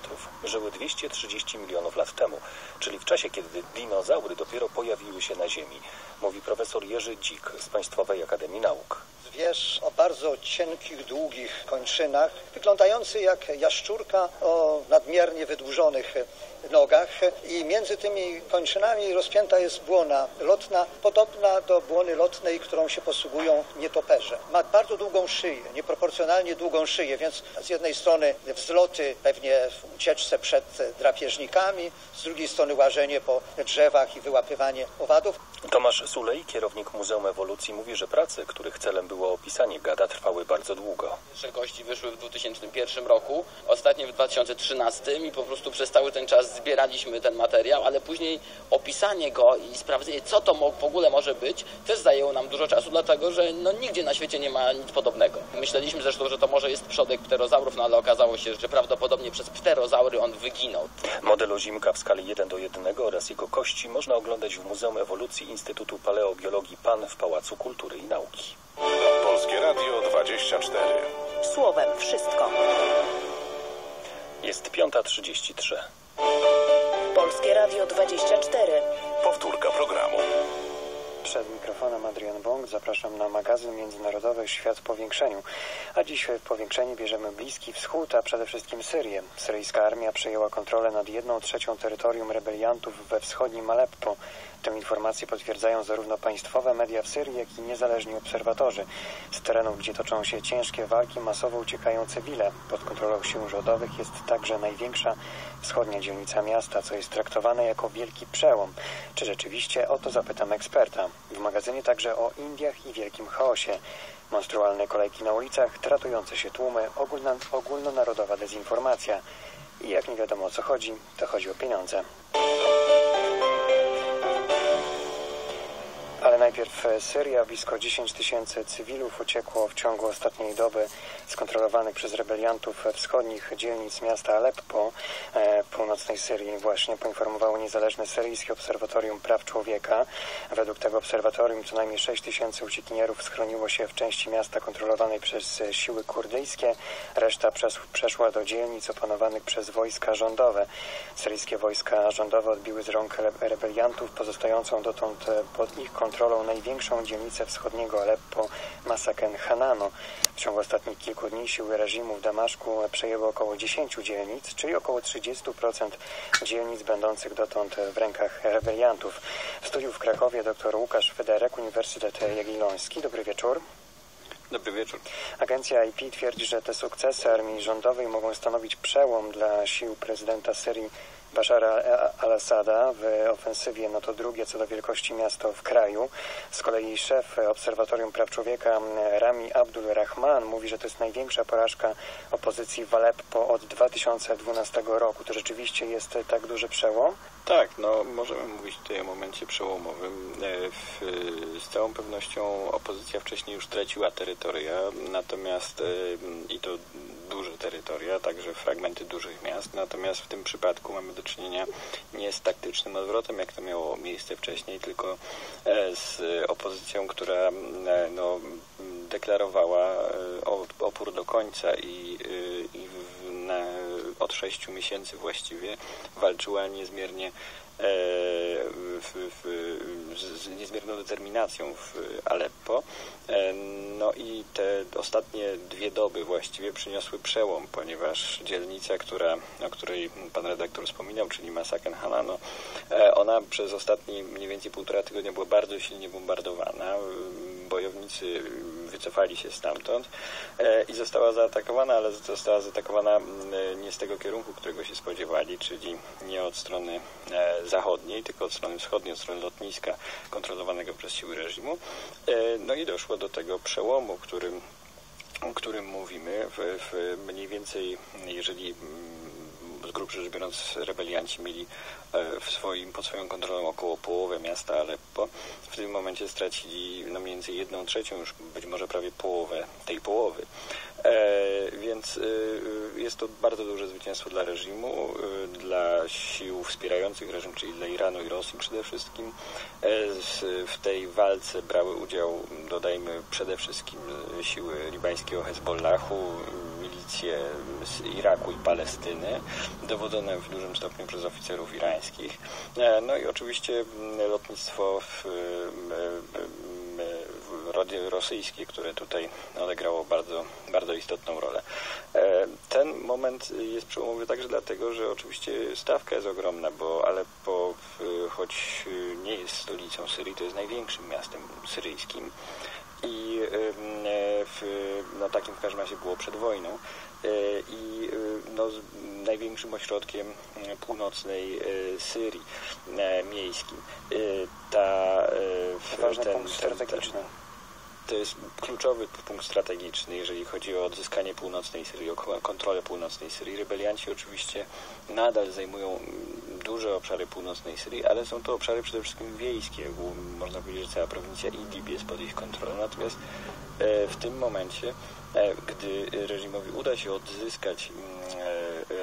Żyły 230 milionów lat temu, czyli w czasie, kiedy dinozaury dopiero pojawiły się na Ziemi, mówi profesor Jerzy Dzik z Państwowej Akademii Nauk. Zwierz o bardzo cienkich, długich kończynach, wyglądający jak jaszczurka o nadmiernie wydłużonych nogach i między tymi kończynami rozpięta jest błona lotna, podobna do błony lotnej, którą się posługują nietoperze. Ma bardzo długą szyję, nieproporcjonalnie długą szyję, więc z jednej strony wzloty pewnie w ucieczce przed drapieżnikami, z drugiej strony łażenie po drzewach i wyłapywanie owadów. Tomasz Sulej, kierownik Muzeum Ewolucji, mówi, że prace, których celem było opisanie gada, trwały bardzo długo. Pierwsze kości wyszły w 2001 roku, ostatnie w 2013 i po prostu przez cały ten czas zbieraliśmy ten materiał, ale później opisanie go i sprawdzenie, co to w ogóle może być, też zajęło nam dużo czasu, dlatego że no, nigdzie na świecie nie ma nic podobnego. Myśleliśmy zresztą, że to może jest przodek pterozaurów, no ale okazało się, że prawdopodobnie przez pterozaury on wyginął. Model ozimka w skali 1 do 1 oraz jego kości można oglądać w Muzeum Ewolucji Instytutu Paleobiologii PAN w Pałacu Kultury i Nauki. Polskie Radio 24. Słowem wszystko. Jest 5.33. Polskie Radio 24. Powtórka programu. Przed mikrofonem Adrian Bąk zapraszam na magazyn międzynarodowy Świat w powiększeniu. A dziś w powiększeniu bierzemy Bliski Wschód, a przede wszystkim Syrię. Syryjska armia przejęła kontrolę nad jedną trzecią terytorium rebeliantów we wschodnim Aleppo. Tę informację potwierdzają zarówno państwowe media w Syrii, jak i niezależni obserwatorzy. Z terenów, gdzie toczą się ciężkie walki, masowo uciekają cywile. Pod kontrolą sił rządowych jest także największa wschodnia dzielnica miasta, co jest traktowane jako wielki przełom. Czy rzeczywiście? O to zapytam eksperta. W magazynie także o Indiach i wielkim chaosie. Monstrualne kolejki na ulicach, tratujące się tłumy, ogólna, ogólnonarodowa dezinformacja. I jak nie wiadomo o co chodzi, to chodzi o pieniądze. Ale najpierw Syria. Blisko 10 tysięcy cywilów uciekło w ciągu ostatniej doby z kontrolowanych przez rebeliantów wschodnich dzielnic miasta Aleppo, e, północnej Syrii. Właśnie poinformowało niezależne syryjskie obserwatorium praw człowieka. Według tego obserwatorium co najmniej 6 tysięcy uciekinierów schroniło się w części miasta kontrolowanej przez siły kurdyjskie. Reszta przes przeszła do dzielnic opanowanych przez wojska rządowe. Syryjskie wojska rządowe odbiły z rąk rebeliantów pozostającą dotąd pod ich kontrolą największą dzielnicę wschodniego Aleppo, Masaken Hanano. W ciągu ostatnich kilku dni siły reżimu w Damaszku przejęły około 10 dzielnic, czyli około 30% dzielnic będących dotąd w rękach rebeliantów. W studiu w Krakowie dr Łukasz Federek, Uniwersytet Jagielloński. Dobry wieczór. Dobry wieczór. Agencja IP twierdzi, że te sukcesy armii rządowej mogą stanowić przełom dla sił prezydenta Syrii Bashara al-Assada w ofensywie no to drugie co do wielkości miasto w kraju. Z kolei szef Obserwatorium Praw Człowieka Rami Abdul Rahman mówi, że to jest największa porażka opozycji w Aleppo od 2012 roku. To rzeczywiście jest tak duży przełom? Tak, no możemy mówić tutaj o momencie przełomowym. E, w, z całą pewnością opozycja wcześniej już traciła terytoria, natomiast e, i to duże terytoria, także fragmenty dużych miast, natomiast w tym przypadku mamy do czynienia nie z taktycznym odwrotem, jak to miało miejsce wcześniej, tylko e, z opozycją, która no, deklarowała opór do końca i, i od sześciu miesięcy właściwie walczyła niezmiernie w, w, z niezmierną determinacją w Aleppo. No i te ostatnie dwie doby właściwie przyniosły przełom, ponieważ dzielnica, która, o której pan redaktor wspominał, czyli Masaken Hanano, ona przez ostatni mniej więcej półtora tygodnia była bardzo silnie bombardowana. Bojownicy wycofali się stamtąd i została zaatakowana, ale została zaatakowana nie z tego kierunku, którego się spodziewali, czyli nie od strony zachodniej, tylko od strony wschodniej, od strony lotniska kontrolowanego przez siły reżimu. No i doszło do tego przełomu, którym o którym mówimy, w, w mniej więcej, jeżeli grubszy rzecz biorąc, rebelianci mieli e, w swoim, pod swoją kontrolą około połowę miasta Aleppo. W tym momencie stracili no, mniej więcej jedną trzecią, już być może prawie połowę tej połowy. E, więc e, jest to bardzo duże zwycięstwo dla reżimu, e, dla sił wspierających reżim, czyli dla Iranu i Rosji przede wszystkim. E, z- w tej walce brały udział, dodajmy, przede wszystkim e, siły libańskiego Hezbollahu, z Iraku i Palestyny, dowodzone w dużym stopniu przez oficerów irańskich. E, No i oczywiście mm, lotnictwo em, em, w rosyjskie, które tutaj odegrało bardzo, bardzo istotną rolę. E, Ten moment jest przełomowy także dlatego, że oczywiście stawka jest ogromna, bo Aleppo, choć nie jest stolicą Syrii, to jest największym miastem syryjskim i e, w, no, takim w każdym razie było przed wojną E, i y, no, z- największym ośrodkiem e, północnej e, Syrii e, miejskim. E, Ta, e, w- Ważny ten- punkt ten- strategiczny. To jest kluczowy punkt strategiczny, jeżeli chodzi o odzyskanie północnej Syrii, o ko- kontrolę północnej Syrii. Rebelianci oczywiście nadal zajmują duże obszary północnej Syrii, ale są to obszary przede wszystkim wiejskie. Można powiedzieć, że cała prowincja Idlib jest pod ich kontrolą. Natomiast e, w tym momencie, e, gdy reżimowi uda się odzyskać mm,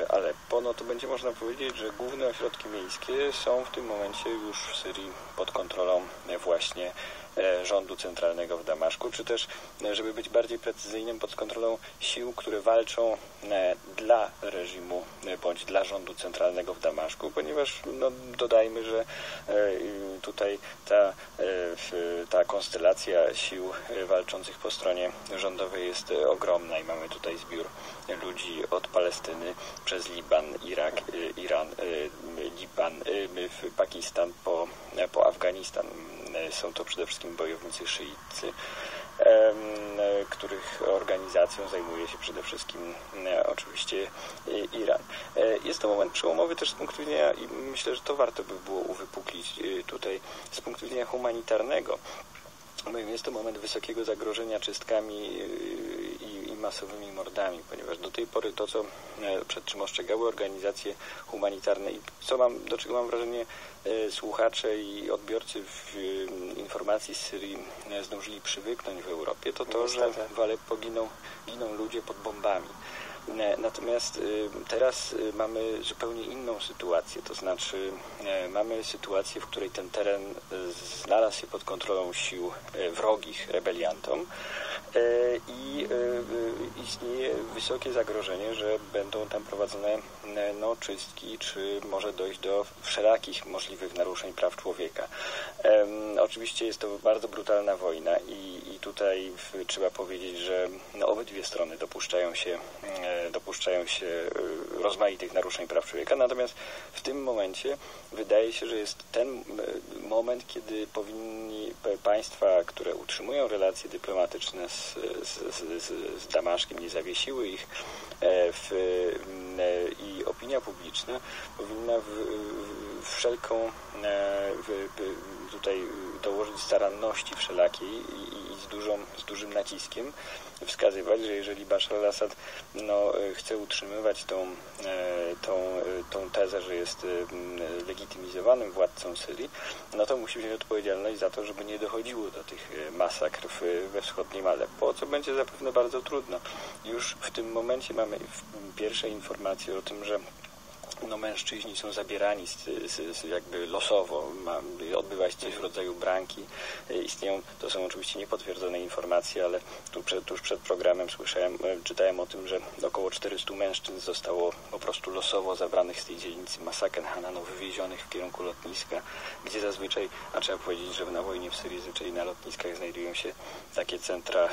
e, Aleppo, no to będzie można powiedzieć, że główne ośrodki miejskie są w tym momencie już w Syrii pod kontrolą właśnie rządu centralnego w Damaszku, czy też, e, żeby być bardziej precyzyjnym, pod kontrolą sił, które walczą e, dla reżimu e, bądź dla rządu centralnego w Damaszku, ponieważ no, dodajmy, że e, tutaj ta, e, ta konstelacja sił e, walczących po stronie rządowej jest e, ogromna i mamy tutaj zbiór ludzi od Palestyny przez Liban, Irak, e, Iran, e, Liban, e, Pakistan po, e, po Afganistan. E, Są to przede wszystkim bojownicy szyiccy, e, których organizacją zajmuje się przede wszystkim e, oczywiście Iran. Jest to moment przełomowy też z punktu widzenia, i myślę, że to warto by było uwypuklić tutaj, z punktu widzenia humanitarnego. Jest to moment wysokiego zagrożenia czystkami yy, i, i masowymi mordami, ponieważ do tej pory to, co e, przed czym ostrzegały organizacje humanitarne i co mam, do czego mam wrażenie e, słuchacze i odbiorcy w e, informacji z Syrii e, zdążyli przywyknąć w Europie, to to, że w Aleppo giną, giną ludzie pod bombami. Natomiast y, teraz y, mamy zupełnie inną sytuację, to znaczy e, mamy sytuację, w której ten teren znalazł się pod kontrolą sił wrogich rebeliantom i e, istnieje wysokie zagrożenie, że będą tam prowadzone e, no, czystki, czy może dojść do wszelakich możliwych naruszeń praw człowieka. Oczywiście jest to bardzo brutalna wojna i, i tutaj trzeba powiedzieć, że no, obydwie strony dopuszczają się, e, dopuszczają się e, rozmaitych naruszeń praw człowieka, natomiast w tym momencie wydaje się, że jest ten e, moment, kiedy powinni państwa, które utrzymują relacje dyplomatyczne z, z, z, z, z Damaszkiem, nie zawiesiły ich w, m, e, i opinia publiczna powinna w, w, wszelką e, w, tutaj dołożyć staranności wszelakiej i, i z, dużą, z dużym naciskiem wskazywać, że jeżeli Bashar al-Assad no, e, chce utrzymywać tą, e, tą, e, tą tezę, że jest e, legitymizowanym władcą Syrii, no to musi wziąć odpowiedzialność za to, żeby nie dochodziło do tych e, masakr we wschodnim Aleppo, co będzie zapewne bardzo trudno. Już w tym momencie mamy pierwsze informacje o tym, że no, mężczyźni są zabierani z, z, z jakby losowo, ma odbywać coś w rodzaju branki. E, Istnieją, to są oczywiście niepotwierdzone informacje, ale tu przed, tuż przed programem słyszałem, e, czytałem o tym, że około 400 mężczyzn zostało po prostu losowo zabranych z tej dzielnicy Masaken Hananu, wywiezionych w kierunku lotniska, gdzie zazwyczaj, a trzeba powiedzieć, że na wojnie w Syrii zazwyczaj na lotniskach znajdują się takie centra, e,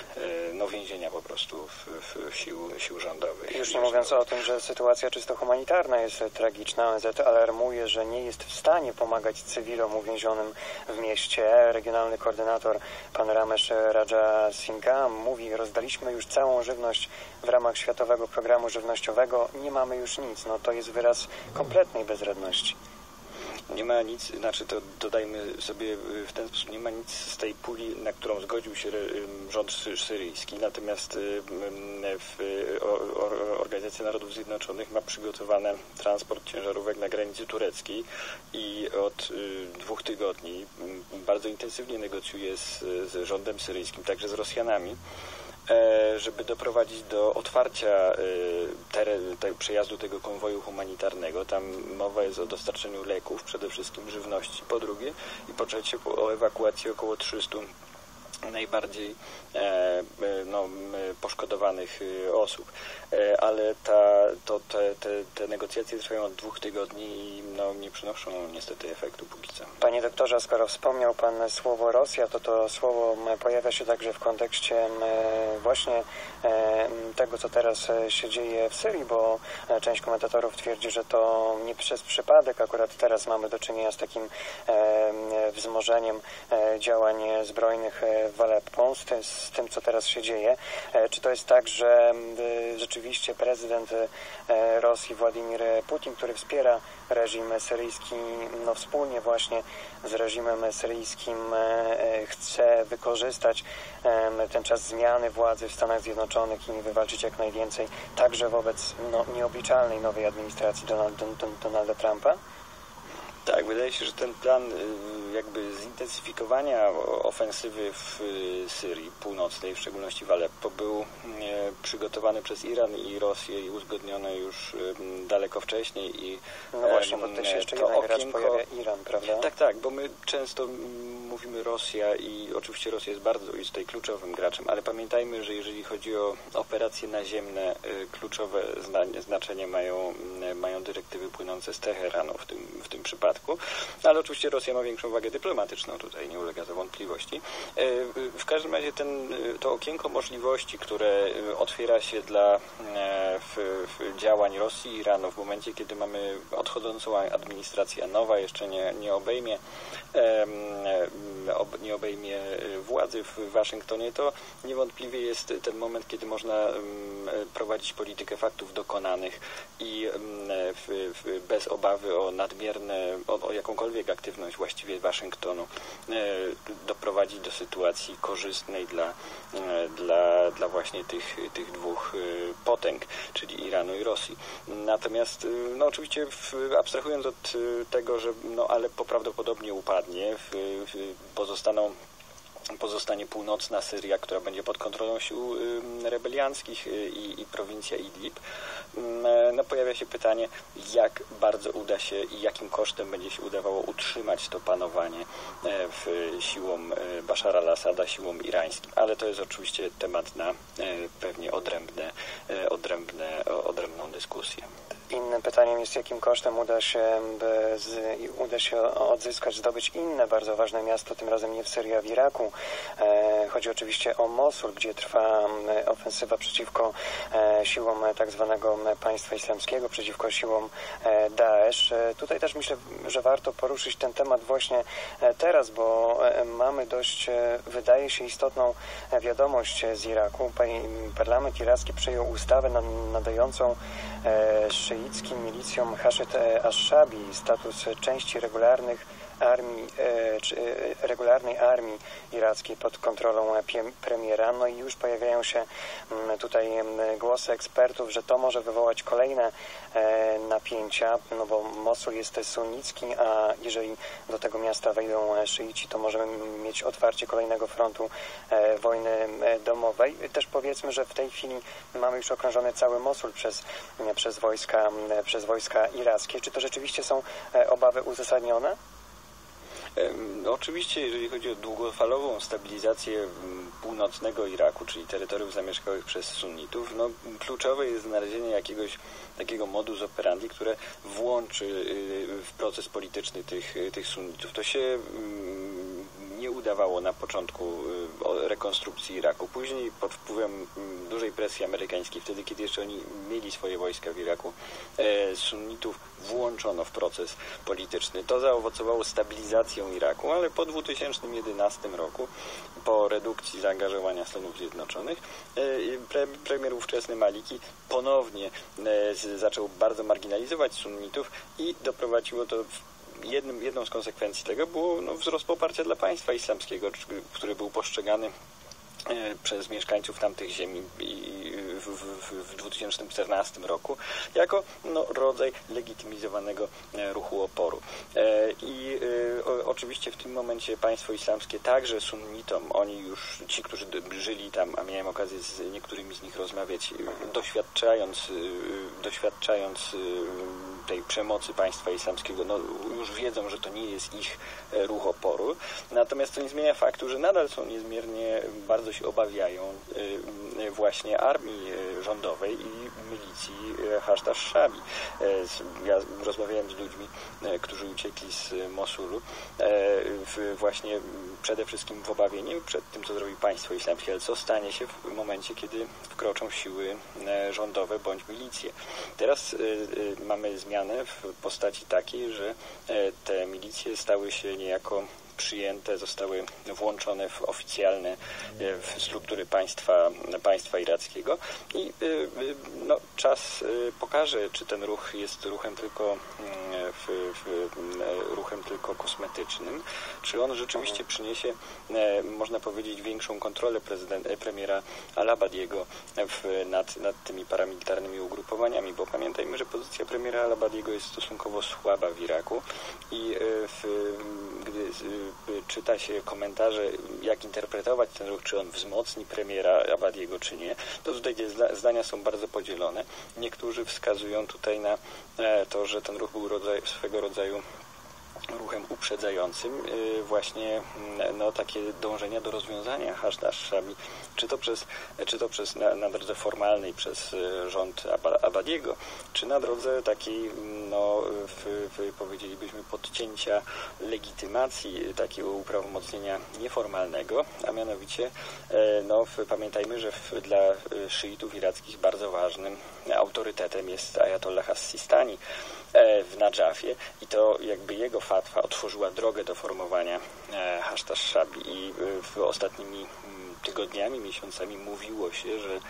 no więzienia po prostu w, w sił, sił rządowych. Już nie mówiąc o tym, że sytuacja czysto humanitarna jest tragiczna. ONZ alarmuje, że nie jest w stanie pomagać cywilom uwięzionym w mieście. Regionalny koordynator pan Ramesh Raja Singha mówi, rozdaliśmy już całą żywność w ramach Światowego Programu Żywnościowego. Nie mamy już nic. No to jest wyraz kompletnej bezradności. Nie ma nic, znaczy to dodajmy sobie w ten sposób, nie ma nic z tej puli, na którą zgodził się rząd syryjski, natomiast w Organizacja Narodów Zjednoczonych ma przygotowane transport ciężarówek na granicy tureckiej i od dwóch tygodni bardzo intensywnie negocjuje z, z rządem syryjskim, także z Rosjanami, żeby doprowadzić do otwarcia e, teren, te, przejazdu tego konwoju humanitarnego. Tam mowa jest o dostarczeniu leków, przede wszystkim żywności po drugie i po trzecie o ewakuacji około 300 najbardziej e, no, poszkodowanych osób. Ale ta, to, te, te, te negocjacje trwają od dwóch tygodni i no, nie przynoszą niestety efektu póki co. Panie doktorze, skoro wspomniał Pan słowo Rosja, to to słowo pojawia się także w kontekście właśnie tego, co teraz e, się dzieje w Syrii, bo e, część komentatorów twierdzi, że to nie przez przypadek akurat teraz mamy do czynienia z takim wzmożeniem e, działań zbrojnych w Aleppo, z tym, co teraz się dzieje. Czy to jest tak, że rzeczywiście prezydent Rosji Władimir Putin, który wspiera reżim syryjski, no wspólnie właśnie z reżimem syryjskim chce wykorzystać ten czas zmiany władzy w Stanach Zjednoczonych i wywalczyć jak najwięcej, także wobec no, nieobliczalnej nowej administracji Donalda, Donalda Trumpa? Tak, wydaje się, że ten plan y, jakby zintensyfikowania ofensywy w y, Syrii Północnej, w szczególności w Aleppo, był y, przygotowany przez Iran i Rosję i uzgodniony już daleko wcześniej. I, no właśnie, bo też jeszcze to okienko... Iran, prawda? Tak, tak, bo my często mówimy Rosja i oczywiście Rosja jest bardzo jest tutaj kluczowym graczem, ale pamiętajmy, że jeżeli chodzi o operacje naziemne, kluczowe znaczenie mają, mają dyrektywy płynące z Teheranu w tym, w tym przypadku przypadku, ale oczywiście Rosja ma większą wagę dyplomatyczną, tutaj nie ulega to wątpliwości. E, w każdym razie ten, to okienko możliwości, które otwiera się dla w, w działań Rosji i Iranu w momencie, kiedy mamy odchodzącą administrację, nowa jeszcze nie, nie obejmie nie obejmie władzy w Waszyngtonie, to niewątpliwie jest ten moment, kiedy można prowadzić politykę faktów dokonanych i bez obawy o nadmierne o, jakąkolwiek aktywność właściwie Waszyngtonu e, doprowadzić do sytuacji korzystnej dla, e, dla, dla właśnie tych, tych dwóch e, potęg, czyli Iranu i Rosji. Natomiast, no oczywiście abstrahując od tego, że no ale prawdopodobnie upadnie, w, w, pozostaną pozostanie północna Syria, która będzie pod kontrolą sił rebelianckich y, i, i prowincja Idlib. Mm, no, pojawia się pytanie, jak bardzo uda się i jakim kosztem będzie się udawało utrzymać to panowanie e, w siłom e, Bashara al-Assada, siłom irańskim. Ale to jest oczywiście temat na e, pewnie odrębne, odrębne, odrębną dyskusję. Innym pytaniem jest, jakim kosztem uda się, uda się odzyskać, zdobyć inne bardzo ważne miasto, tym razem nie w Syrii, a w Iraku. E, chodzi oczywiście o Mosul, gdzie trwa ofensywa przeciwko e, siłom tak zwanego państwa islamskiego, przeciwko siłom e, Daesh. E, tutaj też myślę, że warto poruszyć ten temat właśnie e, teraz, bo mamy dość, wydaje się, istotną wiadomość z Iraku. Parlament iracki przyjął ustawę nadającą szyickim milicjom Haszyd Ash-Shabi status części regularnych armii, e, czy e, regularnej armii irackiej pod kontrolą premiera. No i już pojawiają się mm, tutaj głosy ekspertów, że to może wywołać kolejne e, napięcia, no bo Mosul jest sunnicki, a jeżeli do tego miasta wejdą szyici, to możemy mieć otwarcie kolejnego frontu wojny domowej. Też powiedzmy, że w tej chwili mamy już okrążony cały Mosul przez, przez, wojska, przez wojska irackie. Czy to rzeczywiście są obawy uzasadnione? No, oczywiście, jeżeli chodzi o długofalową stabilizację północnego Iraku, czyli terytoriów zamieszkałych przez sunnitów, no, kluczowe jest znalezienie jakiegoś takiego modus operandi, które włączy y, w proces polityczny tych, tych sunnitów. To się udawało na początku y, rekonstrukcji Iraku. Później pod wpływem mm, dużej presji amerykańskiej, wtedy kiedy jeszcze oni mieli swoje wojska w Iraku, e, sunnitów włączono w proces polityczny. To zaowocowało stabilizacją Iraku, ale po 2011 roku, po redukcji zaangażowania Stanów Zjednoczonych, e, premier ówczesny Maliki ponownie e, zaczął bardzo marginalizować sunnitów i doprowadziło to jednym, jedną z konsekwencji tego było no, wzrost poparcia dla państwa islamskiego, który był postrzegany przez mieszkańców tamtych ziemi w, w, w 2014 roku jako no, rodzaj legitymizowanego e, ruchu oporu. E, I oczywiście w tym momencie państwo islamskie także sunnitom, oni już, ci, którzy żyli tam, a miałem okazję z niektórymi z nich rozmawiać, doświadczając, doświadczając tej przemocy państwa islamskiego, no, już wiedzą, że to nie jest ich ruch oporu. Natomiast to nie zmienia faktu, że nadal są niezmiernie bardzo się obawiają y, y, właśnie armii y, rządowej i milicji Hashtash Shabi. Ja rozmawiałem z ludźmi, którzy uciekli z Mosulu właśnie przede wszystkim w obawie nie przed tym, co zrobi państwo islamskie, ale co stanie się w momencie, kiedy wkroczą siły rządowe bądź milicje. Teraz mamy zmianę w postaci takiej, że te milicje stały się niejako przyjęte, zostały włączone w oficjalne e, w struktury państwa, państwa irackiego. I e, e, no, czas pokaże, czy ten ruch jest ruchem tylko mm, w, ruchem tylko kosmetycznym, czy on rzeczywiście przyniesie, można powiedzieć, większą kontrolę prezydent, premiera Al-Abadiego nad, nad tymi paramilitarnymi ugrupowaniami, bo pamiętajmy, że pozycja premiera Al-Abadiego jest stosunkowo słaba w Iraku i w, gdy czyta się komentarze, jak interpretować ten ruch, czy on wzmocni premiera Abadiego, czy nie, to tutaj zdania są bardzo podzielone. Niektórzy wskazują tutaj na e, to, że ten ruch był rodzaj, swego rodzaju ruchem uprzedzającym y, właśnie mm, no, takie dążenia do rozwiązania haszdasz Shabi, czy to przez, czy to przez na, na drodze formalnej przez y, rząd Abadiego, czy na drodze takiej, mm, no, w, w, powiedzielibyśmy, podcięcia legitymacji takiego uprawomocnienia nieformalnego, a mianowicie no, w, pamiętajmy, że w, dla szyitów irackich bardzo ważnym autorytetem jest Ayatollah As-Sistani, w Nadżafie i to jakby jego fatwa otworzyła drogę do formowania e, hasztasz Shabi i e, w ostatnimi tygodniami, miesiącami mówiło się, że,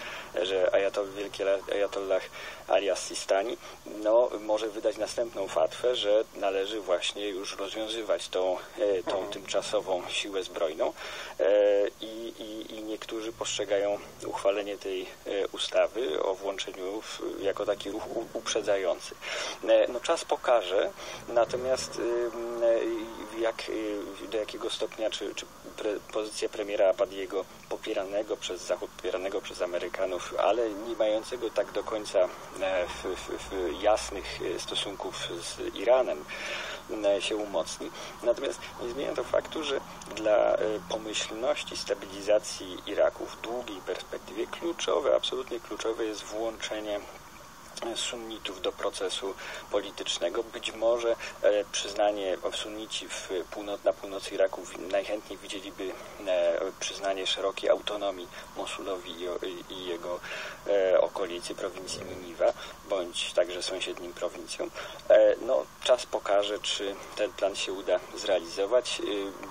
że Ayatollah, wielki Ayatollah alias Sistani no, może wydać następną fatwę, że należy właśnie już rozwiązywać tą, tą mhm. tymczasową siłę zbrojną I, i, i niektórzy postrzegają uchwalenie tej ustawy o włączeniu w, jako taki ruch uprzedzający no czas pokaże, natomiast jak, do jakiego stopnia, czy, czy pre, pozycja premiera Abadiego popieranego przez Zachód, popieranego przez Amerykanów, ale nie mającego tak do końca e, jasnych e, stosunków z Iranem e, się umocni. Natomiast nie zmienia to faktu, że dla pomyślności stabilizacji Iraku w długiej perspektywie kluczowe, absolutnie kluczowe jest włączenie sunnitów do procesu politycznego. Być może e, przyznanie sunnici w północ, na północy Iraku najchętniej widzieliby e, przyznanie szerokiej autonomii Mosulowi i, jego e, okolicy, prowincji Niniwa, bądź także sąsiednim prowincjom. No, czas pokaże, czy ten plan się uda zrealizować.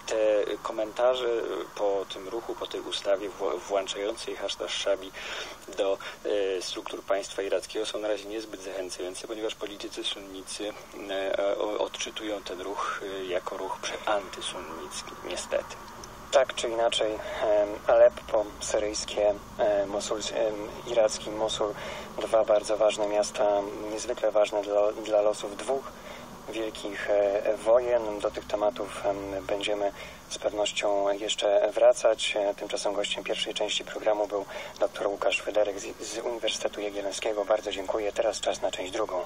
Te komentarze po tym ruchu, po tej ustawie włączającej hashtag Shabi do struktur państwa irackiego są na razie niezbyt zachęcające, ponieważ politycy sunnicy e, odczytują ten ruch e, jako ruch antysunnicki, niestety. Tak czy inaczej, Aleppo syryjskie, Mosul, iracki Mosul, dwa bardzo ważne miasta, niezwykle ważne dla, dla losów dwóch wielkich e, wojen. Do tych tematów będziemy z pewnością jeszcze wracać. E, tymczasem gościem pierwszej części programu był dr Łukasz Federek z, z Uniwersytetu Jagiellońskiego. Bardzo dziękuję. Teraz czas na część drugą.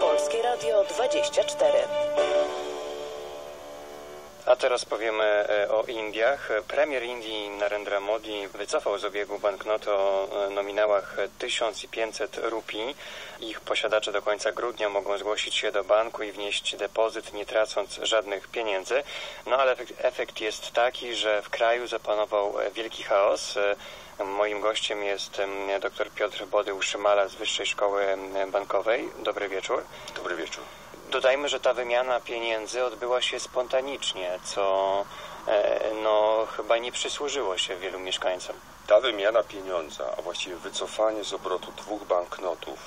Polskie Radio 24. A teraz powiemy e, o Indiach. Premier Indii Narendra Modi wycofał z obiegu banknoty o e, nominałach 1500 rupii. Ich posiadacze do końca grudnia mogą zgłosić się do banku i wnieść depozyt, nie tracąc żadnych pieniędzy. No ale efekt jest taki, że w kraju zapanował e, wielki chaos. Moim gościem jest dr Piotr Body-Uszymala z Wyższej Szkoły Bankowej. Dobry wieczór. Dobry wieczór. Dodajmy, że ta wymiana pieniędzy odbyła się spontanicznie, co e, no, chyba nie przysłużyło się wielu mieszkańcom. Ta wymiana pieniądza, a właściwie wycofanie z obrotu dwóch banknotów,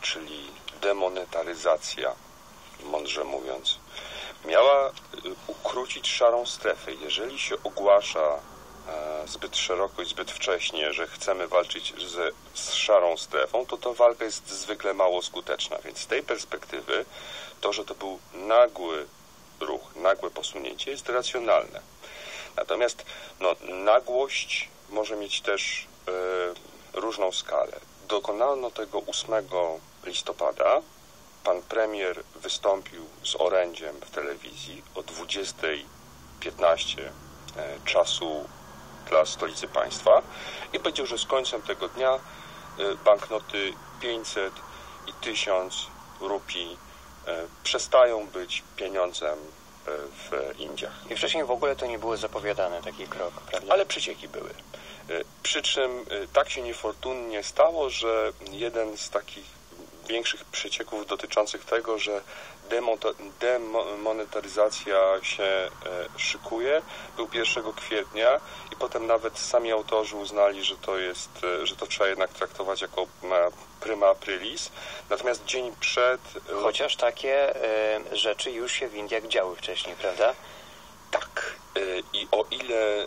czyli demonetaryzacja mądrze mówiąc, miała y, ukrócić szarą strefę. Jeżeli się ogłasza e, zbyt szeroko i zbyt wcześnie, że chcemy walczyć ze, z szarą strefą, to ta walka jest zwykle mało skuteczna. Więc z tej perspektywy to, że to był nagły ruch, nagłe posunięcie jest racjonalne. Natomiast no, nagłość może mieć też e, różną skalę. Dokonano tego 8 listopada. Pan premier wystąpił z orędziem w telewizji o 20.15 e, czasu dla stolicy państwa i powiedział, że z końcem tego dnia e, banknoty 500 i 1000 rupii przestają być pieniądzem e, w Indiach. I wcześniej w ogóle to nie było zapowiadane taki krok, prawda? Ale przecieki były. E, Przy czym e, tak się niefortunnie stało, że jeden z takich większych przecieków dotyczących tego, że demonetaryzacja się e, szykuje, był 1 kwietnia i potem nawet sami autorzy uznali, że to jest, e, że to trzeba jednak traktować jako prima aprilis. Natomiast dzień przed... e, Chociaż takie rzeczy już się w Indiach działy wcześniej, prawda? Tak. I o ile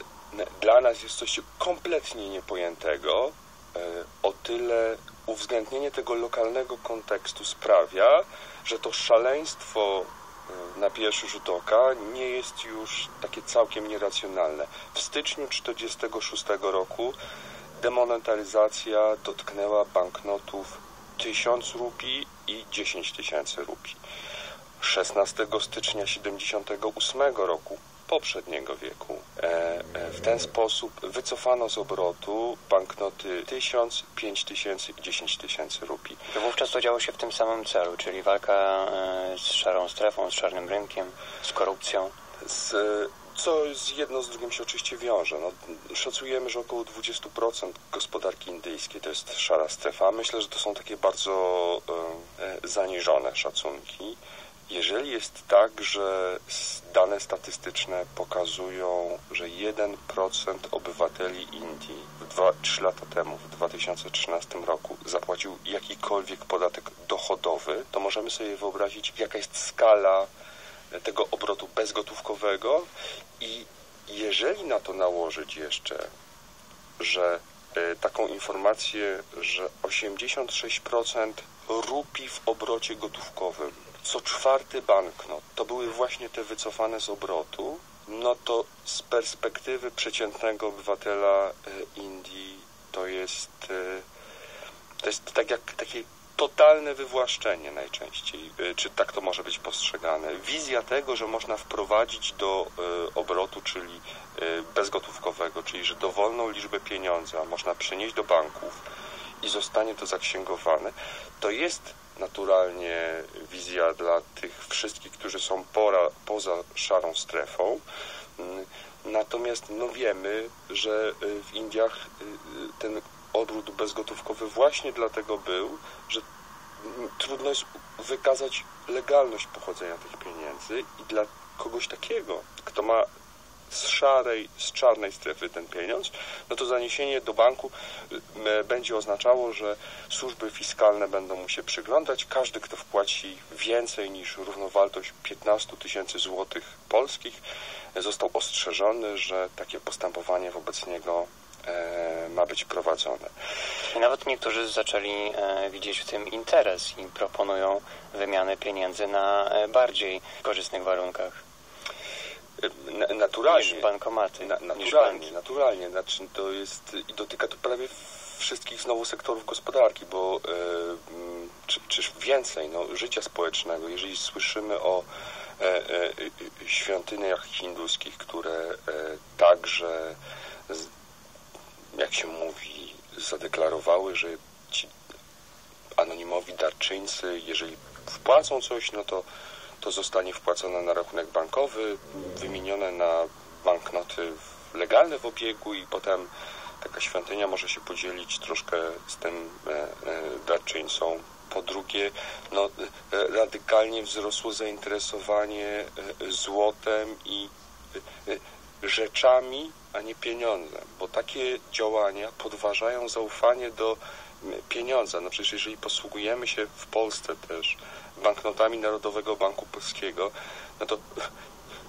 dla nas jest coś kompletnie niepojętego, o tyle uwzględnienie tego lokalnego kontekstu sprawia, że to szaleństwo y, na pierwszy rzut oka nie jest już takie całkiem nieracjonalne. W styczniu 1946 roku demonetaryzacja dotknęła banknotów 1000 rupii i 10 tysięcy rupii. 16 stycznia 1978 roku poprzedniego wieku. E, e, w ten sposób wycofano z obrotu banknoty 1000, 5000 i 10 tysięcy rupii. Wówczas to działo się w tym samym celu, czyli walka e, z szarą strefą, z czarnym rynkiem, z korupcją. Z, co z jedno z drugim się oczywiście wiąże. No, szacujemy, że około 20% gospodarki indyjskiej to jest szara strefa. Myślę, że to są takie bardzo e, zaniżone szacunki. Jeżeli jest tak, że dane statystyczne pokazują, że 1% obywateli Indii w dwa, 3 lata temu, w 2013 roku zapłacił jakikolwiek podatek dochodowy, to możemy sobie wyobrazić, jaka jest skala tego obrotu bezgotówkowego. I jeżeli na to nałożyć jeszcze, że e, taką informację, że 86% rupi w obrocie gotówkowym, co czwarty banknot, to były właśnie te wycofane z obrotu, no to z perspektywy przeciętnego obywatela e, Indii to jest e, to jest tak jak takie totalne wywłaszczenie najczęściej, y, czy tak to może być postrzegane. Wizja tego, że można wprowadzić do obrotu, czyli bezgotówkowego, czyli że dowolną liczbę pieniądza można przenieść do banków i zostanie to zaksięgowane, to jest naturalnie wizja dla tych wszystkich, którzy są pora, poza szarą strefą. Mm, Natomiast no wiemy, że y, w Indiach y, y, ten obrót bezgotówkowy właśnie dlatego był, że mm, trudno jest wykazać legalność pochodzenia tych pieniędzy i dla kogoś takiego, kto ma z szarej, z czarnej strefy ten pieniądz, no to zaniesienie do banku y, będzie oznaczało, że służby fiskalne będą mu się przyglądać. Każdy, kto wpłaci więcej niż równowartość 15 tysięcy złotych polskich, został ostrzeżony, że takie postępowanie wobec niego e, ma być prowadzone. I nawet niektórzy zaczęli e, widzieć w tym interes i proponują wymianę pieniędzy na e, bardziej korzystnych warunkach. Na, naturalnie. Niż bankomaty. Na, niż naturalnie, banki. naturalnie. Znaczy to jest i dotyka to prawie wszystkich znowu sektorów gospodarki, bo e, czy, czyż więcej no, życia społecznego, jeżeli słyszymy o e, e, e, świątyniach hinduskich, które e, także, z, jak się mówi, zadeklarowały, że ci anonimowi darczyńcy, jeżeli wpłacą coś, no to to zostanie wpłacone na rachunek bankowy, wymienione na banknoty legalne w obiegu i potem taka świątynia może się podzielić troszkę z tym e, e, darczyńcą. Po drugie, no, e, radykalnie wzrosło zainteresowanie e, złotem i e, e, rzeczami, a nie pieniądzem, bo takie działania podważają zaufanie do pieniądza. No przecież jeżeli posługujemy się w Polsce też banknotami Narodowego Banku Polskiego, no to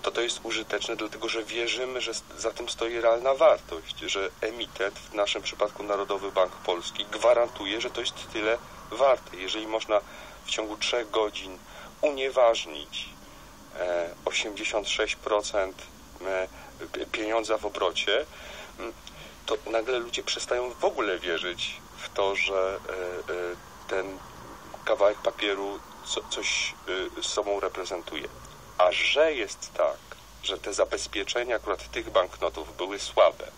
to to jest użyteczne, dlatego że wierzymy, że za tym stoi realna wartość, że emitent, w naszym przypadku Narodowy Bank Polski, gwarantuje, że to jest tyle warte. Jeżeli można w ciągu trzech godzin unieważnić 86% e, e, pieniądza w obrocie, to nagle ludzie przestają w ogóle wierzyć w to, że e, ten kawałek papieru coś z sobą reprezentuje. A że jest tak, że te zabezpieczenia akurat tych banknotów były słabe,